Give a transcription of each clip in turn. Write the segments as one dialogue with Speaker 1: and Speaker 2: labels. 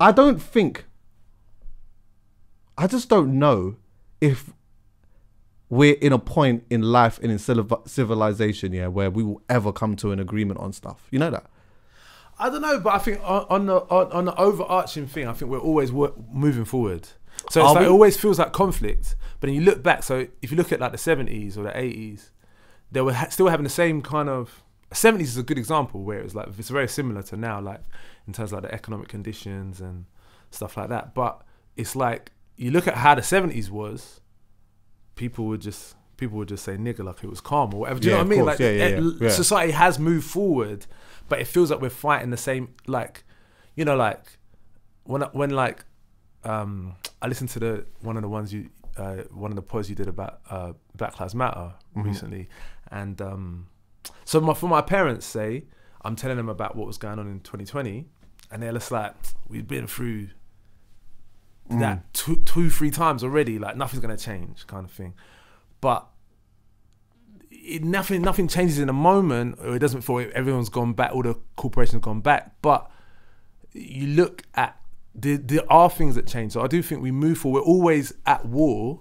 Speaker 1: I don't think. I just don't know if we're in a point in life and in civil- civilization, yeah, where we will ever come to an agreement on stuff. You know that?
Speaker 2: I don't know, but I think on, on the on, on the overarching thing, I think we're always wor- moving forward. So like, it always feels like conflict. But then you look back. So if you look at like the seventies or the eighties, they were ha- still having the same kind of. Seventies is a good example where it was like it's very similar to now, like in terms of like the economic conditions and stuff like that. But it's like you look at how the seventies was, people would just people would just say nigger like it was calm or whatever. Do you
Speaker 1: Yeah,
Speaker 2: know what I mean?
Speaker 1: course.
Speaker 2: Like
Speaker 1: Yeah, yeah,
Speaker 2: eh,
Speaker 1: yeah.
Speaker 2: Society has moved forward, but it feels like we're fighting the same. Like, you know, like when I- when like um I listened to the one of the ones you uh, one of the pods you did about uh, Black Lives Matter
Speaker 1: Mm-hmm.
Speaker 2: recently, and um so my for my parents say I'm telling them about what was going on in 2020, and they're just like we've been through
Speaker 1: Mm.
Speaker 2: that two two three times already, like nothing's gonna change, kind of thing, but. It, nothing, nothing changes in a moment, or it doesn't feel everyone's gone back, all the corporations gone back. But you look at there, there are things that change. So I do think we move forward. We're always at war,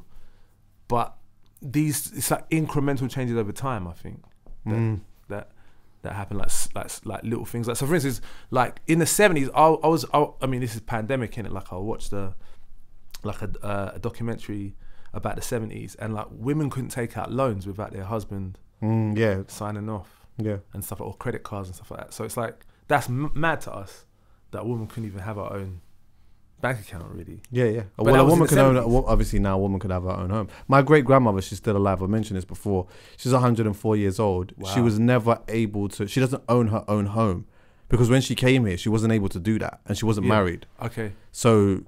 Speaker 2: but these it's like incremental changes over time. I think that that, that happen like like like little things. Like so, for instance, like in the seventies, I, I was I, I mean this is pandemic in it. Like I watched a like a, uh, a documentary about the seventies, and like women couldn't take out loans without their husband
Speaker 1: Mm, yeah,
Speaker 2: signing off
Speaker 1: yeah.
Speaker 2: and stuff, or credit cards and stuff like that. So it's like that's m- mad to us that a woman couldn't even have her own bank account, really.
Speaker 1: Yeah, yeah.
Speaker 2: But
Speaker 1: well, a woman can own.
Speaker 2: 70s.
Speaker 1: well, Obviously, now a woman could have her own home. My great grandmother, she's still alive. I mentioned this before. She's 104 years old. She was never able to. She doesn't own her own home because when she came here, she wasn't able to do that, and she wasn't
Speaker 2: Yeah.
Speaker 1: married.
Speaker 2: Okay.
Speaker 1: So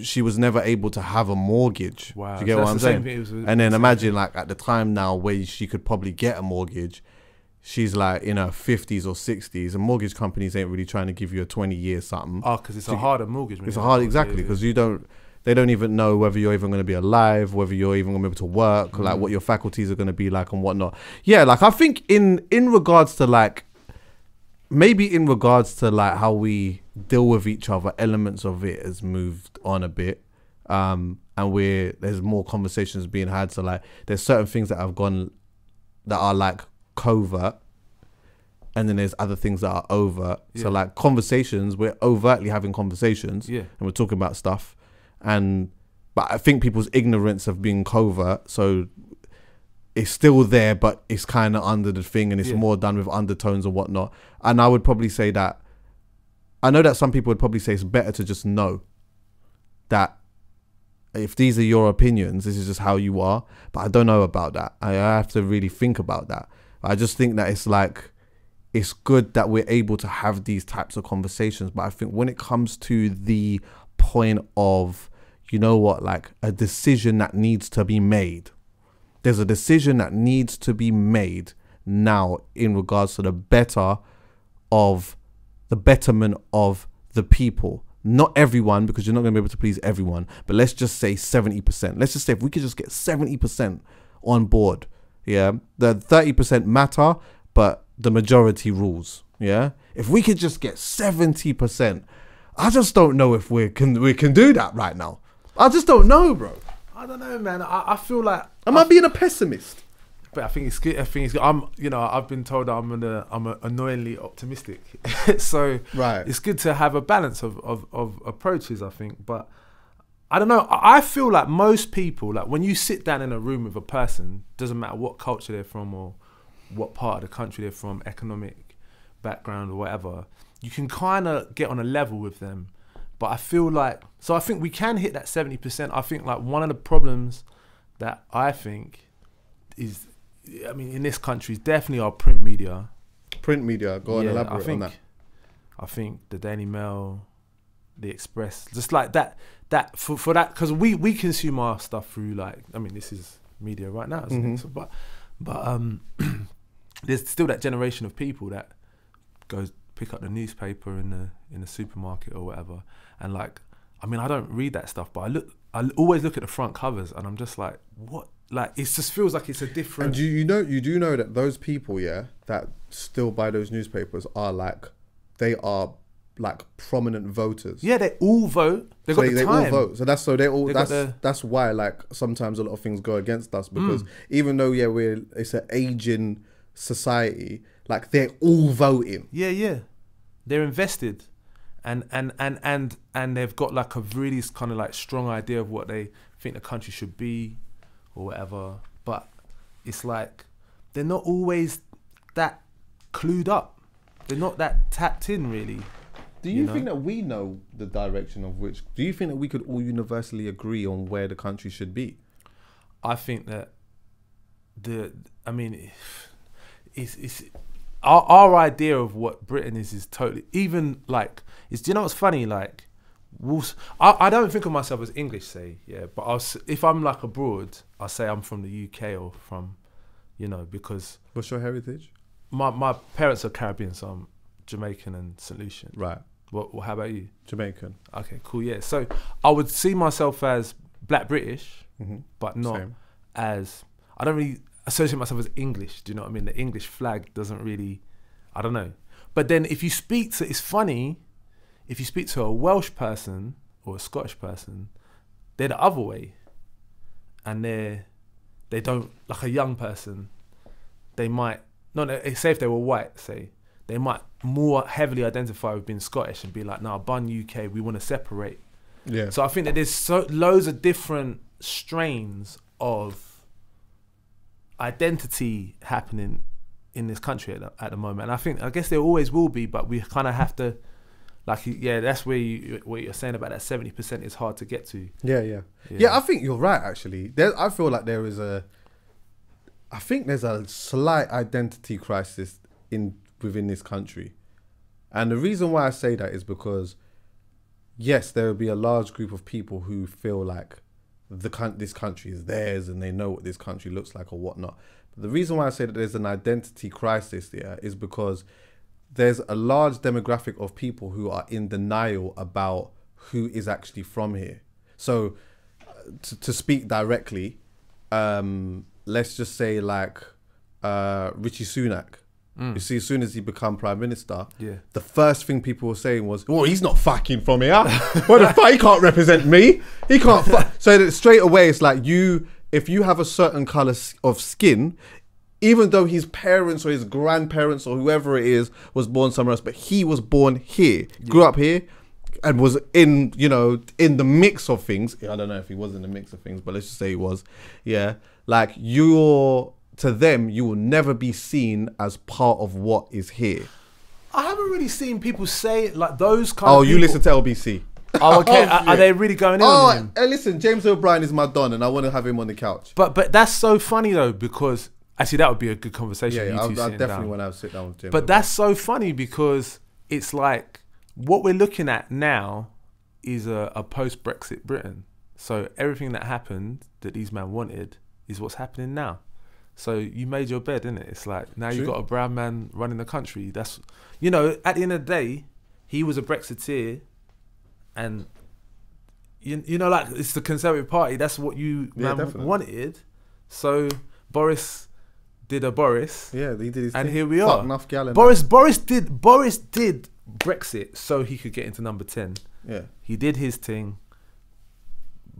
Speaker 1: she was never able to have a mortgage.
Speaker 2: Wow.
Speaker 1: Do you get
Speaker 2: So
Speaker 1: what I'm saying?
Speaker 2: with-
Speaker 1: And then imagine like at the time now where she could probably get a mortgage. She's like in her 50s or 60s, and mortgage companies ain't really trying to give you a 20 year something.
Speaker 2: Oh, because it's
Speaker 1: to
Speaker 2: a harder mortgage.
Speaker 1: It's a hard exactly
Speaker 2: yeah,
Speaker 1: because you don't. They don't even know whether you're even going to be alive, whether you're even going to be able to work,
Speaker 2: Mm.
Speaker 1: like what your faculties are going to be like and whatnot. Yeah, like I think in in regards to like maybe in regards to like how we deal with each other, elements of it has moved on a bit, um, and we're there's more conversations being had. So like there's certain things that have gone that are like covert and then there's other things that are overt. So like conversations, we're overtly having conversations
Speaker 2: Yeah.
Speaker 1: and we're talking about stuff. And but I think people's ignorance of being covert, so it's still there, but it's kind of under the thing, and it's
Speaker 2: Yeah.
Speaker 1: more done with undertones and whatnot. And I would probably say that I know that some people would probably say it's better to just know that if these are your opinions, this is just how you are. But I don't know about that. I I have to really think about that. I just think that it's like it's good that we're able to have these types of conversations. But I think when it comes to the point of, you know what, like a decision that needs to be made, there's a decision that needs to be made now in regards to the better of the betterment of the people. Not everyone, because you're not going to be able to please everyone, but let's just say 70%. Let's just say if we could just get 70% on board, yeah, the 30% matter, but the majority rules, yeah. If we could just get 70%, I just don't know if we can we can do that right now. I just don't know, bro.
Speaker 2: I don't know, man. I, I feel like
Speaker 1: Am I being a pessimist?
Speaker 2: But I think it's good. I think it's good. I'm, you know, I've been told I'm an, uh, I'm a annoyingly optimistic, so
Speaker 1: Right.
Speaker 2: it's good to have a balance of, of, of approaches. I think, but I don't know. I feel like most people, like when you sit down in a room with a person, doesn't matter what culture they're from or what part of the country they're from, economic background or whatever, you can kind of get on a level with them. But I feel like, so I think we can hit that seventy percent. I think like one of the problems that I think is, I mean, in this country is definitely our print media.
Speaker 1: Print media, go on,
Speaker 2: Yeah,
Speaker 1: elaborate
Speaker 2: I think,
Speaker 1: on that.
Speaker 2: I think the Daily Mail, the Express, just like that. That for for that because we we consume our stuff through like I mean this is media right now, isn't
Speaker 1: Mhm.
Speaker 2: So, but but um, there's still that generation of people that goes pick up the newspaper in the in the supermarket or whatever, and like I mean I don't read that stuff, but I look I always look at the front covers and I'm just like what like it just feels like it's a different.
Speaker 1: And you, you know you do know that those people, yeah, that still buy those newspapers are like they are like prominent voters.
Speaker 2: Yeah, they all vote. They
Speaker 1: So
Speaker 2: got
Speaker 1: they,
Speaker 2: the
Speaker 1: they all vote. So that's so they all
Speaker 2: They
Speaker 1: that's
Speaker 2: the-
Speaker 1: that's why like sometimes a lot of things go against us because
Speaker 2: Mm.
Speaker 1: even though yeah we're it's an aging society, like they're all voting.
Speaker 2: Yeah, yeah. They're invested. And and and and and they've got like a really kind of like strong idea of what they think the country should be or whatever. But it's like they're not always that clued up. They're not that tapped in really.
Speaker 1: Do
Speaker 2: You
Speaker 1: you,
Speaker 2: know?
Speaker 1: think that we know the direction of which? Do you think that we could all universally agree on where the country should be?
Speaker 2: I think that the I mean it's it's our our idea of what Britain is is totally even like is do you know what's funny like we'll, I, I don't think of myself as English say yeah but I'll if I'm like abroad I'll say I'm from the UK or from you know because
Speaker 1: What's your heritage?
Speaker 2: my my parents are Caribbean so I'm Jamaican and St Lucian
Speaker 1: Right,
Speaker 2: what, what how about you
Speaker 1: Jamaican.
Speaker 2: okay cool yeah so I would see myself as black British
Speaker 1: Mm-hmm.
Speaker 2: but not
Speaker 1: Same.
Speaker 2: as I don't really associate myself as English. Do you know what I mean? The English flag doesn't really, I don't know. But then if you speak to, it's funny, if you speak to a Welsh person or a Scottish person, they're the other way, and they're they don't like a young person. They might not no, say if they were white, say they might more heavily identify with being Scottish and be like, "No, bun UK, we want to separate."
Speaker 1: Yeah.
Speaker 2: So I think that there's so loads of different strains of identity happening in this country at the, at the moment, and I think I guess there always will be, but we kind of have to, like, yeah, that's where you what you're saying about that seventy percent is hard to get to.
Speaker 1: Yeah, yeah,
Speaker 2: Yeah.
Speaker 1: yeah. I think you're right. Actually, there, I feel like there is a. I think there's a slight identity crisis in within this country, and the reason why I say that is because, yes, there will be a large group of people who feel like the this country is theirs and they know what this country looks like or whatnot. But the reason why I say that there's an identity crisis there is because there's a large demographic of people who are in denial about who is actually from here. So, uh, to, to speak directly, um, let's just say like uh, Rishi Sunak. Mm. You see, as soon as he become prime minister,
Speaker 2: Yeah.
Speaker 1: the first thing people were saying was, "Well, he's not fucking from here. what the fuck? He can't represent me. He can't." So that straight away, it's like you, if you have a certain color of skin, even though his parents or his grandparents or whoever it is was born somewhere else, but he was born here, grew up here, and was in, you know, in the mix of things. I don't know if he was in the mix of things, but let's just say he was. Yeah, like you're to them, you will never be seen as part of what is here.
Speaker 2: I haven't really seen people say like those kind.
Speaker 1: Oh,
Speaker 2: of
Speaker 1: you
Speaker 2: people-
Speaker 1: listen to LBC.
Speaker 2: Oh, okay.
Speaker 1: Oh,
Speaker 2: are, are they really going in oh, on
Speaker 1: Oh,
Speaker 2: him?
Speaker 1: hey, listen, James O'Brien is my don, and I want to have him on the couch.
Speaker 2: But but that's so funny though because actually that would be a good conversation.
Speaker 1: Yeah,
Speaker 2: you
Speaker 1: yeah I, I definitely
Speaker 2: down.
Speaker 1: want to sit down with James.
Speaker 2: But
Speaker 1: O'Brien.
Speaker 2: that's so funny because it's like what we're looking at now is a, a post Brexit Britain. So everything that happened that these men wanted is what's happening now. So you made your bed, innit? It's like now you've got a brown man running the country. That's you know, at the end of the day, he was a Brexiteer and you, you know, like it's the Conservative Party. That's what you
Speaker 1: Yeah,
Speaker 2: man wanted. So Boris did a Boris.
Speaker 1: yeah, he did his
Speaker 2: And
Speaker 1: thing.
Speaker 2: here we are.
Speaker 1: enough gal and
Speaker 2: Boris Boris did Boris did Brexit so he could get into number ten.
Speaker 1: Yeah.
Speaker 2: He did his thing.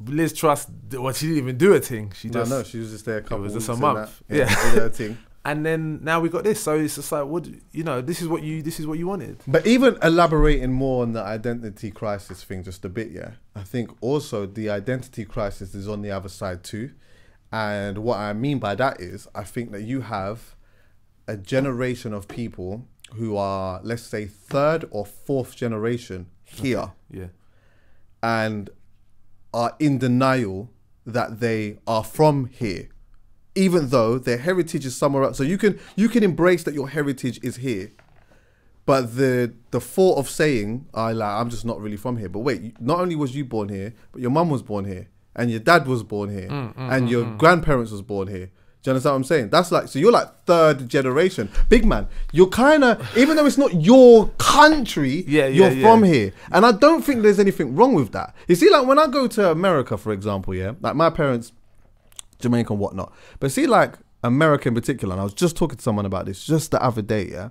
Speaker 2: Liz Truss, well, she didn't even do a thing. She
Speaker 1: No,
Speaker 2: just
Speaker 1: no, she was just there a couple
Speaker 2: was
Speaker 1: weeks
Speaker 2: just a month.
Speaker 1: that.
Speaker 2: Yeah.
Speaker 1: her thing.
Speaker 2: and then now we got this. So it's just like, what you know, this is what you this is what you wanted.
Speaker 1: But even elaborating more on the identity crisis thing just a bit, yeah. I think also the identity crisis is on the other side too. And what I mean by that is I think that you have a generation of people who are, let's say, third or fourth generation here
Speaker 2: Yeah,
Speaker 1: and are in denial that they are from here even though their heritage is somewhere else. So you can you can embrace that your heritage is here but the the thought of saying I like I'm just not really from here but wait not only was you born here but your mum was born here and your dad was born here
Speaker 2: Mm, mm
Speaker 1: and mm, your mm. grandparents was born here do you understand what I'm saying? That's like so you're like third generation, big man. You're kind of even though it's not your country,
Speaker 2: Yeah, yeah,
Speaker 1: you're
Speaker 2: yeah.
Speaker 1: from here, and I don't think there's anything wrong with that. You see, like when I go to America, for example, yeah, like my parents, Jamaican, whatnot, but see, like America in particular, and I was just talking to someone about this just the other day, yeah.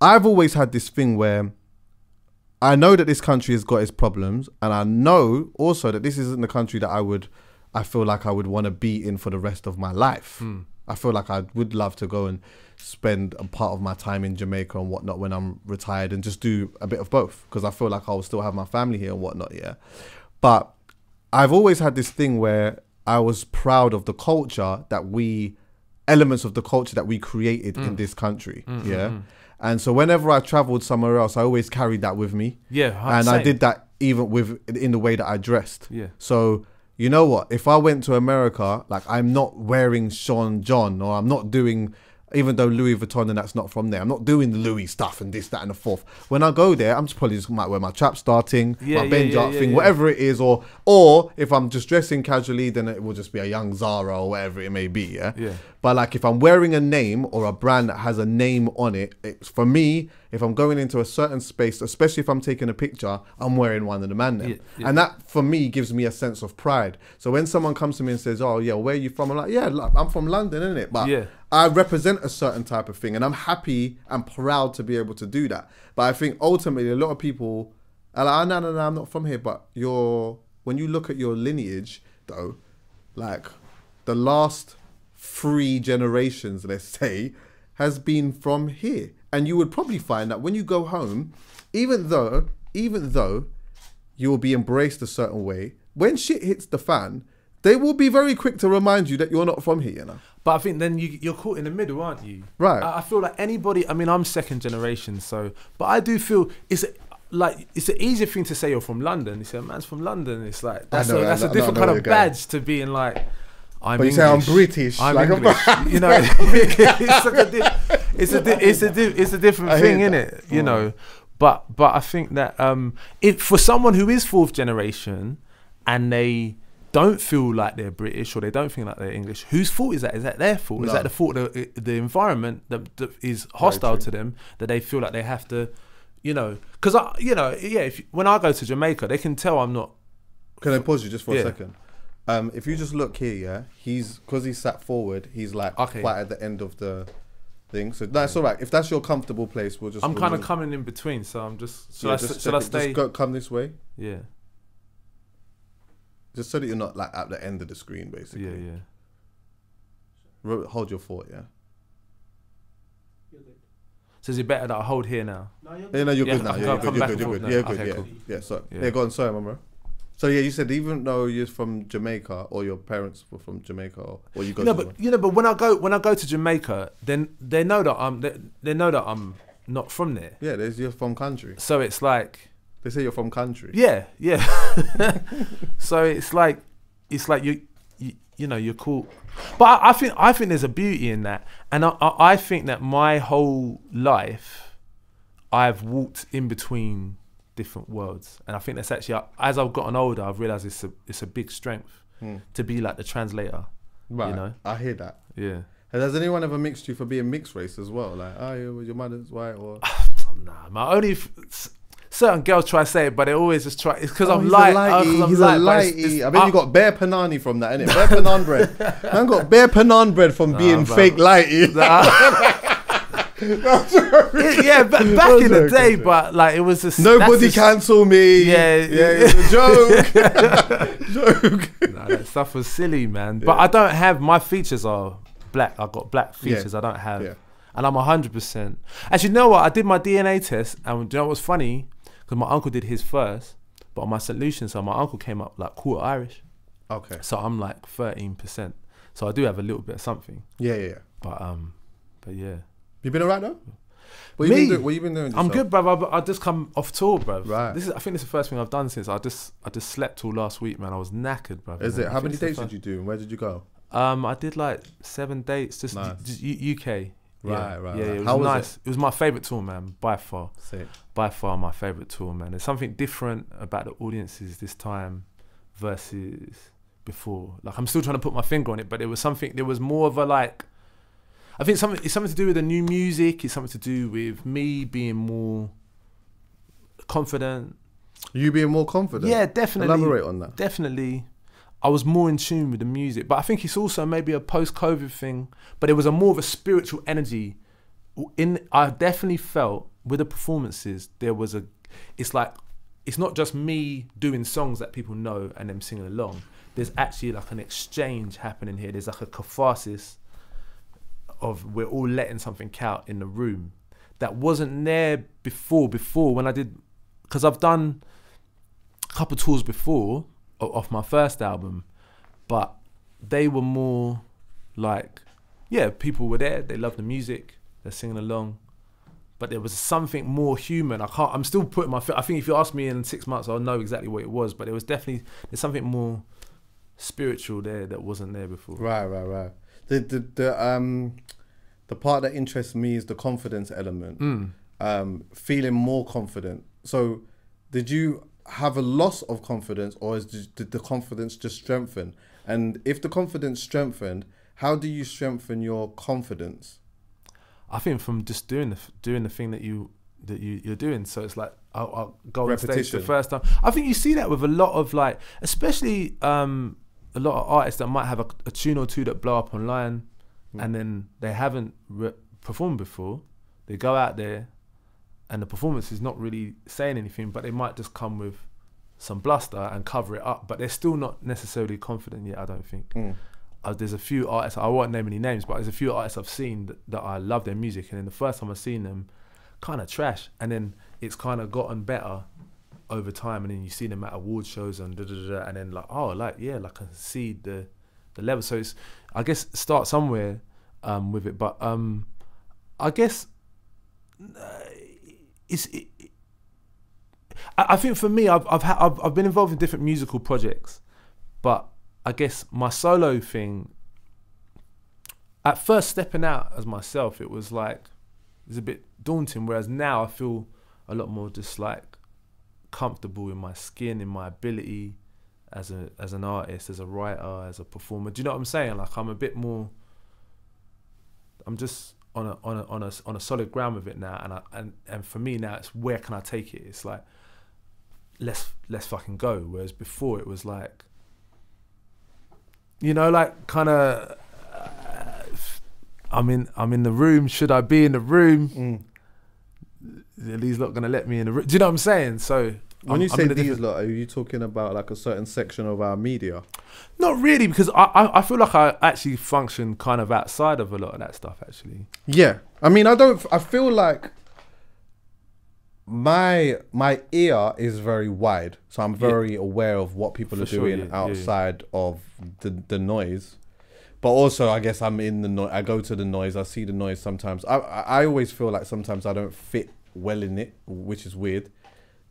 Speaker 1: I've always had this thing where I know that this country has got its problems, and I know also that this isn't the country that I would, I feel like I would want to be in for the rest of my life. Hmm. I feel like I would love to go and spend a part of my time in Jamaica and whatnot when I'm retired and just do a bit of both because I feel like I will still have my family here and whatnot. Yeah, but I've always had this thing where I was proud of the culture that we, elements of the culture that we created in hmm. this country. Hmm, yeah. And so whenever I traveled somewhere else, I always carried that with me.
Speaker 2: Yeah,
Speaker 1: And I did that even with in the way that I dressed.
Speaker 2: Yeah.
Speaker 1: So you know what? If I went to America, like I'm not wearing Sean John or I'm not doing even though Louis Vuitton and that's not from there. I'm not doing the Louis stuff and this, that, and the fourth. When I go there, I'm just probably just might wear my trap starting,
Speaker 2: Yeah,
Speaker 1: my
Speaker 2: yeah,
Speaker 1: Benja
Speaker 2: yeah, yeah,
Speaker 1: thing, whatever it is, or or if I'm just dressing casually, then it will just be a young Zara or whatever it may be. Yeah.
Speaker 2: Yeah.
Speaker 1: But like if I'm wearing a name or a brand that has a name on it, it's for me, if I'm going into a certain space, especially if I'm taking a picture, I'm wearing one of the man them.
Speaker 2: Yeah, yeah.
Speaker 1: And that for me gives me a sense of pride. So when someone comes to me and says, "Oh yeah, where are you from?" I'm like, "Yeah, I'm from London, innit?" But
Speaker 2: Yeah.
Speaker 1: I represent a certain type of thing, and I'm happy and proud to be able to do that. But I think ultimately, a lot of people are like, oh, "No, no, no, I'm not from here." But your when you look at your lineage, though, like the last three generations, let's say, has been from here, and you would probably find that when you go home, even though, even though you will be embraced a certain way, when shit hits the fan, they will be very quick to remind you that you're not from here. You know.
Speaker 2: But I think then you, you're caught in the middle, aren't you?
Speaker 1: Right.
Speaker 2: I, I feel like anybody. I mean, I'm second generation, so but I do feel it's a, like it's an easier thing to say you're from London. You say a man's from London. It's like that's
Speaker 1: know,
Speaker 2: a, that's
Speaker 1: I
Speaker 2: a different kind of badge to being like. I'm
Speaker 1: But you
Speaker 2: English.
Speaker 1: say I'm British,
Speaker 2: I'm
Speaker 1: like, I'm-
Speaker 2: you know, it's like a di- it's a di- it's a di- it's a different thing,
Speaker 1: hear
Speaker 2: isn't it? You know, but but I think that um, it for someone who is fourth generation and they don't feel like they're British or they don't feel like they're English, whose fault is that? Is that their fault? Is that the fault of the, the environment that, that is hostile to them that they feel like they have to, you know? Because I, you know, yeah. If when I go to Jamaica, they can tell I'm not.
Speaker 1: Can I pause you just for
Speaker 2: Yeah.
Speaker 1: a second? Um, if you just look here, yeah, he's because he's sat forward. He's like
Speaker 2: Okay.
Speaker 1: quite at the end of the thing. So that's all right. If that's your comfortable place, we'll just.
Speaker 2: I'm
Speaker 1: we'll
Speaker 2: kind of coming in between, so I'm just. Should
Speaker 1: yeah,
Speaker 2: I?
Speaker 1: just
Speaker 2: s- Should I stay?
Speaker 1: Just go, come this way,
Speaker 2: yeah,
Speaker 1: just so that you're not like at the end of the screen, basically.
Speaker 2: yeah, yeah.
Speaker 1: Ro- Hold your thought, yeah.
Speaker 2: So is it better that I hold here now?
Speaker 1: Yeah, no, you're
Speaker 2: Yeah,
Speaker 1: good now. Yeah, you're good. You're good. You're good.
Speaker 2: now.
Speaker 1: Yeah, good.
Speaker 2: Okay,
Speaker 1: Yeah,
Speaker 2: cool.
Speaker 1: yeah. So
Speaker 2: Yeah.
Speaker 1: yeah, go on. Sorry, mama. So yeah, you said even though you're from Jamaica or your parents were from Jamaica or, or you go
Speaker 2: No,
Speaker 1: to
Speaker 2: but you know, but when I go when I go to Jamaica, then they know that I'm they, they know that I'm not from there.
Speaker 1: yeah, there's you're from country.
Speaker 2: So it's like
Speaker 1: They say you're from country.
Speaker 2: yeah, yeah. so it's like it's like you you, you know you're cool. But I, I think I think there's a beauty in that, and I, I I think that my whole life I've walked in between different worlds, and I think that's actually as I've gotten older, I've realized it's a it's a big strength to be like the translator.
Speaker 1: Right.
Speaker 2: You know.
Speaker 1: I hear that.
Speaker 2: Yeah.
Speaker 1: And Has anyone ever mixed you for being mixed race as well? Like, oh, your, your mother's white or
Speaker 2: Nah, my only certain girls try to say it, but they always just try. It's because
Speaker 1: Oh,
Speaker 2: I'm light. Uh,
Speaker 1: lighty.
Speaker 2: I'm
Speaker 1: he's
Speaker 2: light,
Speaker 1: a
Speaker 2: but it's-
Speaker 1: lighty.
Speaker 2: it's-
Speaker 1: I bet you got bare panani from that, innit? Bare panan bread. Man got bare panan bread from being
Speaker 2: bro.
Speaker 1: fake lighty.
Speaker 2: It- yeah, ba- back in the day, but like it was just
Speaker 1: Nobody
Speaker 2: that's just-
Speaker 1: cancel me.
Speaker 2: Yeah,
Speaker 1: yeah,
Speaker 2: yeah.
Speaker 1: it's a joke. joke.
Speaker 2: That stuff was silly, man. But I don't have my features are black. I've got black features. I don't have,
Speaker 1: Yeah.
Speaker 2: and I'm hundred percent. Actually, you know what? I did my DNA test, and do you know what's funny? Because my uncle did his first, but on my solution, so my uncle came up like quarter Irish,
Speaker 1: Okay.
Speaker 2: so I'm like thirteen percent. So I do have a little bit of something,
Speaker 1: Yeah, yeah, yeah.
Speaker 2: but um, but yeah.
Speaker 1: You been alright though? What
Speaker 2: Me?
Speaker 1: You been doing, what you been doing?
Speaker 2: I'm good, bruv. I, I just come off tour, bruv.
Speaker 1: Right.
Speaker 2: This is. I think this is the first thing I've done since I just. I just slept all last week, man. I was knackered, bruv.
Speaker 1: Is
Speaker 2: man.
Speaker 1: it? How many dates did you do and where did you go?
Speaker 2: Um, I did like seven dates, just,
Speaker 1: Nice.
Speaker 2: just U- UK.
Speaker 1: Right,
Speaker 2: yeah,
Speaker 1: right,
Speaker 2: Yeah,
Speaker 1: right.
Speaker 2: it was
Speaker 1: How was
Speaker 2: nice. It? was my favorite tour, man, by far.
Speaker 1: Sick.
Speaker 2: By far, my favorite tour, man. There's something different about the audiences this time versus before. Like, I'm still trying to put my finger on it, but there was something. There was more of a like. I think something. It's something to do with the new music. It's something to do with me being more confident.
Speaker 1: You being more confident.
Speaker 2: Yeah, definitely.
Speaker 1: Elaborate on that.
Speaker 2: Definitely. I was more in tune with the music, but I think it's also maybe a post-COVID thing. But it was a more of a spiritual energy. In I definitely felt with the performances there was a it's like it's not just me doing songs that people know and them singing along. There's actually like an exchange happening here. There's like a catharsis of we're all letting something out in the room that wasn't there before. Before when I did, because I've done a couple tours before off my first album, but they were more like, yeah, people were there. They loved the music. They're singing along. But there was something more human. I can't. I'm still putting my. I think if you ask me in six months, I'll know exactly what it was. But it was definitely there's something more spiritual there that wasn't there before.
Speaker 1: Right, right, right. The the the um the part that interests me is the confidence element.
Speaker 2: Mm.
Speaker 1: Um, feeling more confident. So, did you have a loss of confidence, or is did the confidence just strengthen? And if the confidence strengthened, how do you strengthen your confidence?
Speaker 2: I think from just doing the doing the thing that you that you you're doing. So it's like I'll, I'll go on stage the first time. I think you see that with a lot of like, especially um, a lot of artists that might have a, a tune or two that blow up online,
Speaker 1: Mm.
Speaker 2: and then they haven't performed before. They go out there, and the performance is not really saying anything, but they might just come with some bluster and cover it up. But they're still not necessarily confident yet. I don't think
Speaker 1: Mm.
Speaker 2: uh, there's a few artists I won't name any names, but there's a few artists I've seen that, that I love their music, and then the first time I've seen them, kind of trash, and then it's kind of gotten better over time, and then you see them at award shows and da da da, and then like oh like yeah like I can see the the level. So it's I guess start somewhere um, with it, but um, I guess uh, it's. It, I I think for me, I've I've, ha- I've I've been involved in different musical projects, but I guess my solo thing. At first, stepping out as myself, it was like it was a bit daunting. Whereas now, I feel a lot more just like comfortable in my skin, in my ability as a as an artist, as a writer, as a performer. Do you know what I'm saying? Like I'm a bit more. I'm just on a on a on a on a solid ground with it now, and I, and and for me now, it's where can I take it? It's like let's let's fucking go. Whereas before, it was like you know, like kind of. I'm in. I'm in the room. Should I be in the room?
Speaker 1: Mm.
Speaker 2: These not gonna let me in the room. Do you know what I'm saying? So
Speaker 1: When
Speaker 2: I'm-
Speaker 1: you say these lot, are you talking about like a certain section of our media?
Speaker 2: not really, because I, I I feel like I actually function kind of outside of a lot of that stuff. Actually,
Speaker 1: Yeah, I mean, I don't. I feel like my my ear is very wide, so I'm very aware of what people
Speaker 2: For
Speaker 1: are
Speaker 2: sure,
Speaker 1: doing
Speaker 2: yeah, yeah, yeah.
Speaker 1: outside of the the noise. But also, I guess I'm in the noise. I go to the noise. I see the noise sometimes. I I always feel like sometimes I don't fit well in it, which is weird.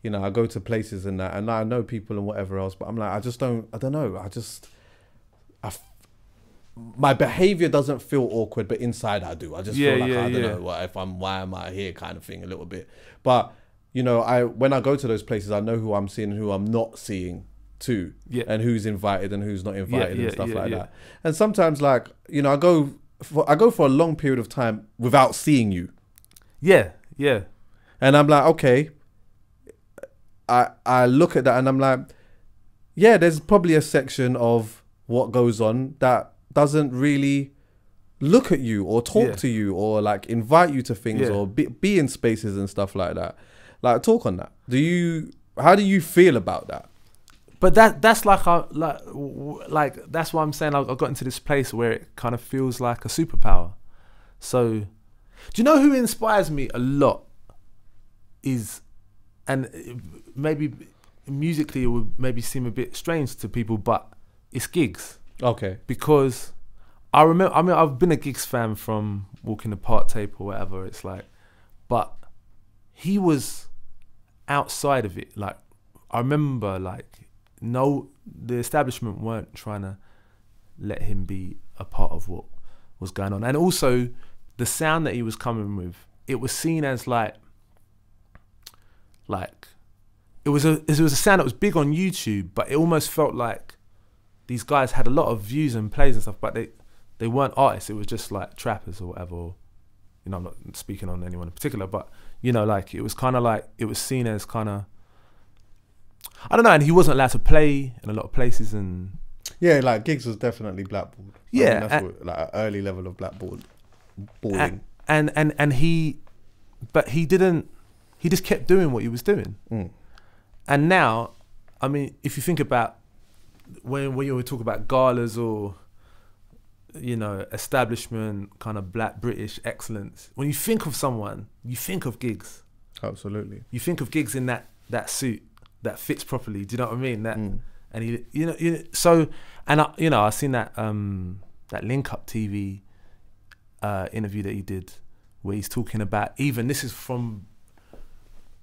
Speaker 1: You know, I go to places and that, and I know people and whatever else, but I'm like, I just don't. I don't know. I just. I f- my behavior doesn't feel awkward, but inside I do. I just
Speaker 2: Yeah,
Speaker 1: feel like
Speaker 2: yeah,
Speaker 1: I don't
Speaker 2: yeah.
Speaker 1: know what if I'm why am I here kind of thing a little bit. But you know, I when I go to those places, I know who I'm seeing and who I'm not seeing too,
Speaker 2: Yeah.
Speaker 1: and who's invited and who's not invited and stuff like that. And sometimes, like you know, I go for I go for a long period of time without seeing you,
Speaker 2: yeah, yeah,
Speaker 1: and I'm like, okay. I I look at that and I'm like, yeah, there's probably a section of what goes on that doesn't really look at you or talk
Speaker 2: Yeah.
Speaker 1: to you or like invite you to things
Speaker 2: Yeah.
Speaker 1: or be, be in spaces and stuff like that. Like talk on that. Do you how do you feel about that?
Speaker 2: But that that's like I like like that's why I'm saying I, I got into this place where it kind of feels like a superpower. So, do you know who inspires me a lot? Is and maybe musically it would maybe seem a bit strange to people, but it's Giggs
Speaker 1: Okay.
Speaker 2: because I remember. I mean, I've been a Giggs fan from Walk in da Park tape or whatever. It's like, but he was outside of it. Like, I remember, like, no, the establishment weren't trying to let him be a part of what was going on, and also the sound that he was coming with. It was seen as like, like, it was a it was a sound that was big on YouTube, but it almost felt like these guys had a lot of views and plays and stuff, but they they weren't artists. It was just like trappers or whatever. Or, you know, I'm not speaking on anyone in particular, but you know, like it was kind of like it was seen as kind of I don't know, and he wasn't allowed to play in a lot of places, and
Speaker 1: Yeah, like Giggs was definitely blackballed. I
Speaker 2: Yeah,
Speaker 1: mean, that's
Speaker 2: a-
Speaker 1: what, like an early level of blackboard
Speaker 2: a-
Speaker 1: balling.
Speaker 2: and and and he, but he didn't. He just kept doing what he was doing.
Speaker 1: Mm.
Speaker 2: And now, I mean, if you think about when when you talk about galas or you know establishment kind of black British excellence, when you think of someone, you think of Giggs.
Speaker 1: Absolutely.
Speaker 2: You think of Giggs in that that suit that fits properly. Do you know what I mean? That
Speaker 1: Mm.
Speaker 2: and he, you know, you know, so and I, you know, I seen that um that Link Up TV uh, interview that he did where he's talking about even this is from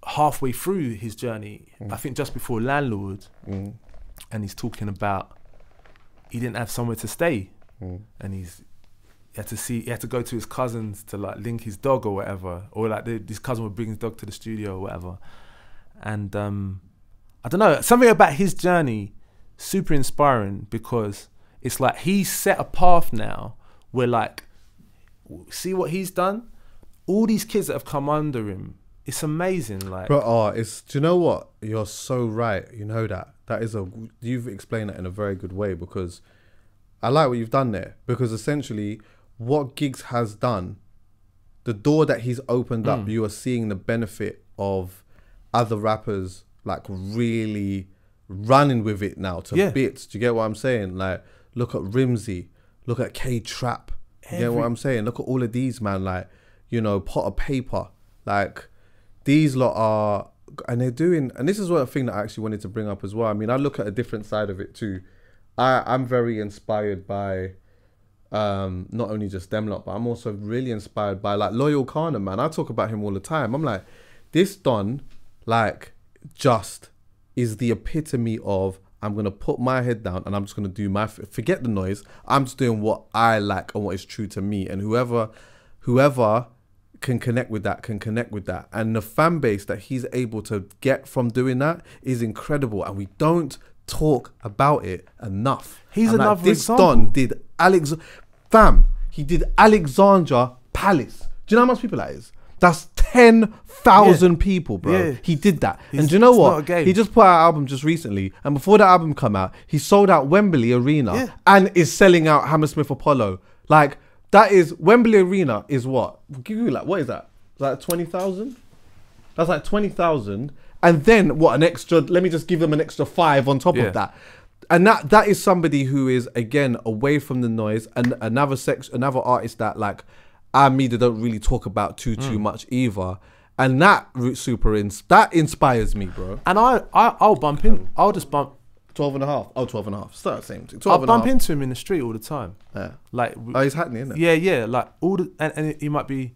Speaker 2: halfway through his journey. I think just before Landlord,
Speaker 1: Mm.
Speaker 2: and he's talking about he didn't have somewhere to stay,
Speaker 1: Mm.
Speaker 2: and he's he had to see he had to go to his cousins to like link his dog or whatever, or like the, his cousin would bring his dog to the studio or whatever, and um, I don't know something about his journey, super inspiring because it's like he's set a path now where like see what he's done, all these kids that have come under him, it's amazing. Like
Speaker 1: But oh, it's do you know what? You're so right. You know that. That is a you've explained that in a very good way because I like what you've done there. Because essentially what Giggs has done, the door that he's opened up, mm. you are seeing the benefit of other rappers like really running with it now to
Speaker 2: Yeah.
Speaker 1: bits. Do you get what I'm saying? Like look at Rimzee, look at K Trap. You get what I'm saying? Look at all of these man, like, you know, Potter Payper. Like these lot are and they're doing and this is what a thing that I actually wanted to bring up as well. I mean, I look at a different side of it too. I, I'm very inspired by um not only just them lot, but I'm also really inspired by like Loyle Carner, man. I talk about him all the time. I'm like, this Don, like, just is the epitome of I'm gonna put my head down and I'm just gonna do my forget the noise. I'm just doing what I like and what is true to me. And whoever, whoever can connect with that can connect with that. And the fan base that he's able to get from doing that is incredible. And we don't talk about it enough.
Speaker 2: He's
Speaker 1: And, like,
Speaker 2: another
Speaker 1: this
Speaker 2: example.
Speaker 1: Don did Alex, fam. He did Alexandra Palace. Do you know how much people that is? That's ten thousand people, bro.
Speaker 2: Yeah.
Speaker 1: He did that.
Speaker 2: He's-
Speaker 1: and do you know what?
Speaker 2: not a game.
Speaker 1: He just put out an album just recently, and before that album come out, he sold out Wembley Arena
Speaker 2: Yeah.
Speaker 1: and is selling out Hammersmith Apollo. Like that is Wembley Arena is what? Give you like what is that? Is that twenty thousand? That's like twenty thousand, and then what? An extra? Let me just give them an extra five on top
Speaker 2: Yeah.
Speaker 1: of that. And that that is somebody who is again away from the noise, and another sex, another artist that like our media don't really talk about too
Speaker 2: Mm.
Speaker 1: too much either. And that root super ins that inspires me, bro.
Speaker 2: and I, I I'll bump in. I'll just bump.
Speaker 1: 12 and a half. Oh, 12 and a half. Start the same thing. 12
Speaker 2: I'll
Speaker 1: and a
Speaker 2: bump
Speaker 1: half.
Speaker 2: into him in the street all the time.
Speaker 1: Yeah.
Speaker 2: Like
Speaker 1: Oh, he's happening, isn't it?
Speaker 2: Yeah, yeah. Like all the and, and he might be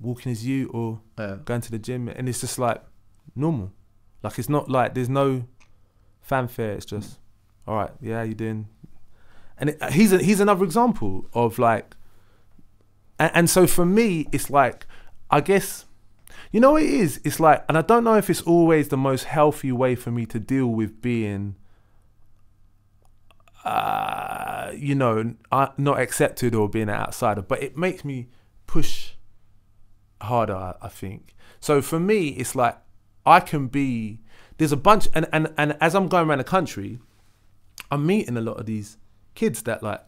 Speaker 2: walking his you or
Speaker 1: Yeah.
Speaker 2: going to the gym, and it's just like normal. Like it's not like there's no fanfare. It's just all right. Yeah, how you doing? And it, uh, he's a, he's another example of like, and, and so for me, it's like I guess you know what it is. It's like, and I don't know if it's always the most healthy way for me to deal with being uh, you know, uh, not accepted or being an outsider, but it makes me push harder, I- think. So for me, it's like I can be. There's a bunch, and and and as I'm going around the country, I'm meeting a lot of these kids that like,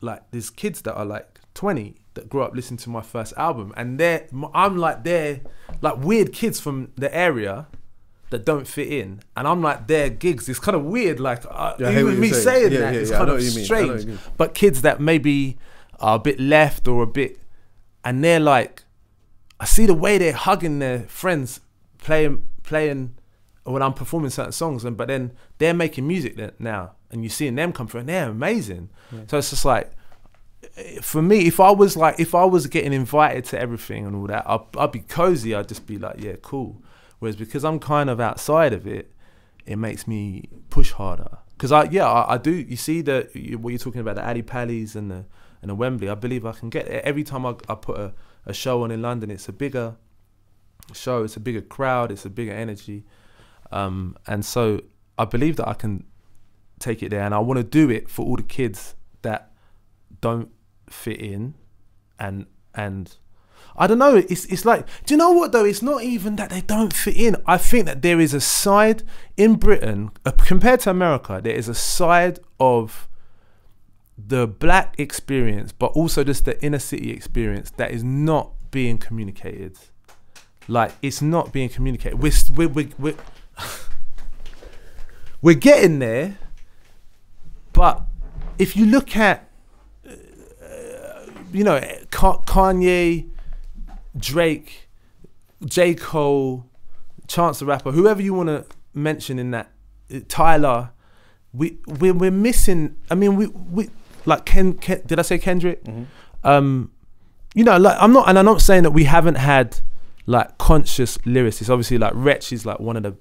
Speaker 2: like there's kids that are like 20 that grew up listening to my first album, and they're I'm like they're like weird kids from the area that don't fit in, and I'm like their Giggs. It's kind of weird, like uh,
Speaker 1: Yeah, I hear what
Speaker 2: even me
Speaker 1: saying.
Speaker 2: saying
Speaker 1: Yeah,
Speaker 2: that.
Speaker 1: yeah,
Speaker 2: it's kind of
Speaker 1: what you mean. I know what
Speaker 2: strange. But kids that maybe are a bit left or a bit, and they're like, I see the way they're hugging their friends, playing playing when I'm performing certain songs, and but then they're making music now, and you're seeing them come through, and they're amazing. So it's just like, for me, if I was like, if I was getting invited to everything and all that, I'd, I'd be cozy. I'd just be like, yeah, cool. Whereas because I'm kind of outside of it, it makes me push harder. Because I, yeah, I, I do. You see the what you're talking about, the Ally Pallies and the and the Wembley. I believe I can get it. Every time I, I put a, a show on in London, it's a bigger show. It's a bigger crowd. It's a bigger energy. Um, and so I believe that I can take it there, and I want to do it for all the kids that don't fit in, and and I don't know. It's it's like, do you know what though? It's not even that they don't fit in. I think that there is a side in Britain uh, compared to America. There is a side of the black experience, but also just the inner city experience that is not being communicated. like it's not being communicated. We're we're we're, we're, we're getting there, but if you look at uh, you know Ka- Kanye, Drake, J Cole, Chance the Rapper, whoever you want to mention in that, uh, Tyler, we we're, we're missing. I mean, we we like Ken, Ken did I say Kendrick? Um, you know, like I'm not, and I'm not saying that we haven't had like conscious lyricists. Obviously, like Wretch is like one of the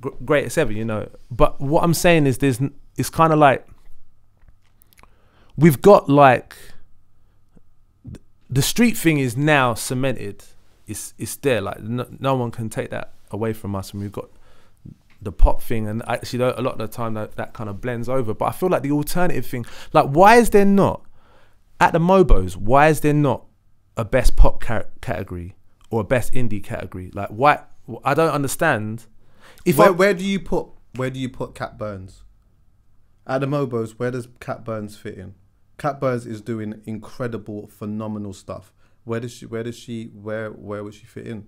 Speaker 2: gr- greatest ever, you know. But what I'm saying is, there's, it's kind of like we've got like the street thing is now cemented. It's it's there. Like no, no one can take that away from us, and we've got the pop thing. And actually, a lot of the time that that kind of blends over. But I feel like the alternative thing, like why is there not at the Mobos? Why is there not a best pop ca- category or a best indie category? Like why? I don't understand. If
Speaker 1: where,
Speaker 2: I,
Speaker 1: where do you put where do you put Cat Burns? At the Mobos, where does Cat Burns fit in? Cat Burns is doing incredible, phenomenal stuff. Where does she? Where does she? Where where would she fit in?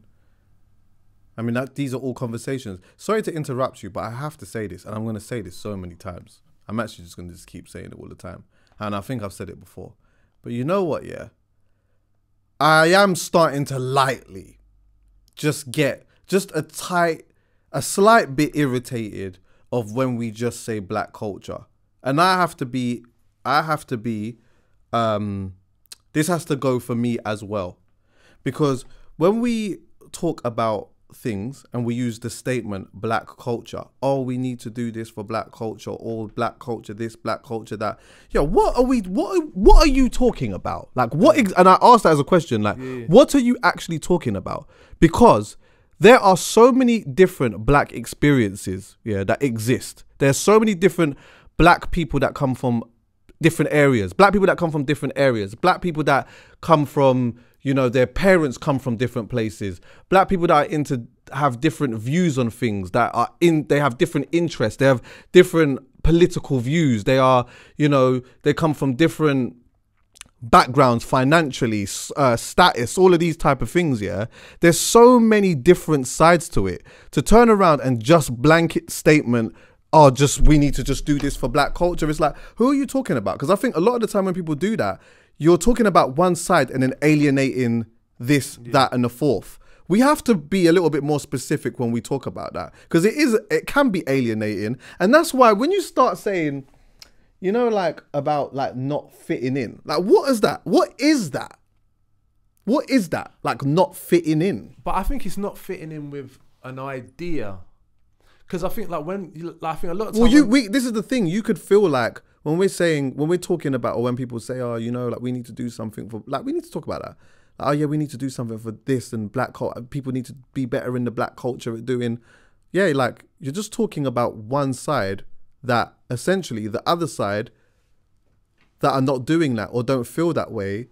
Speaker 1: I mean, that, these are all conversations. Sorry to interrupt you, but I have to say this, and I'm going to say this so many times. I'm actually just going to just keep saying it all the time, and I think I've said it before. But you know what? Yeah, I am starting to lightly just get just a tight, a slight bit irritated of when we just say black culture, and I have to be, I have to be, um, this has to go for me as well, because when we talk about things and we use the statement black culture oh we need to do this for black culture or black culture this black culture that. Yeah what are we what are, what are you talking about? Like what ex- and i asked that as a question like what are you actually talking about? Because there are so many different black experiences yeah that exist. There's so many different black people that come from different areas. Black people that come from different areas. Black people that come from you know their parents come from different places. Black people that are into have different views on things that are in they have different interests they have different political views. They are you know they come from different backgrounds financially uh, status all of these type of things yeah? There's so many different sides to it. To turn around and just blanket statement oh just we need to just do this for black culture. It's like who are you talking about? Because i think a lot of the time when people do that you're talking about one side and then alienating this that and the fourth. We have to be a little bit more specific when we talk about that because it is it can be alienating. And that's why when you start saying you know like about like not fitting in like what is that? What is that? What is that? Like not fitting in.
Speaker 2: But I think it's not fitting in with an idea. Because I think like when like, I think a lot of
Speaker 1: well you
Speaker 2: when-
Speaker 1: we this is the thing you could feel like when we're saying when we're talking about or when people say oh you know like we need to do something for like we need to talk about that. Oh yeah we need to do something for this and black culture uh, people need to be better in the black culture at doing yeah like you're just talking about one side that essentially the other side that are not doing that or don't feel that way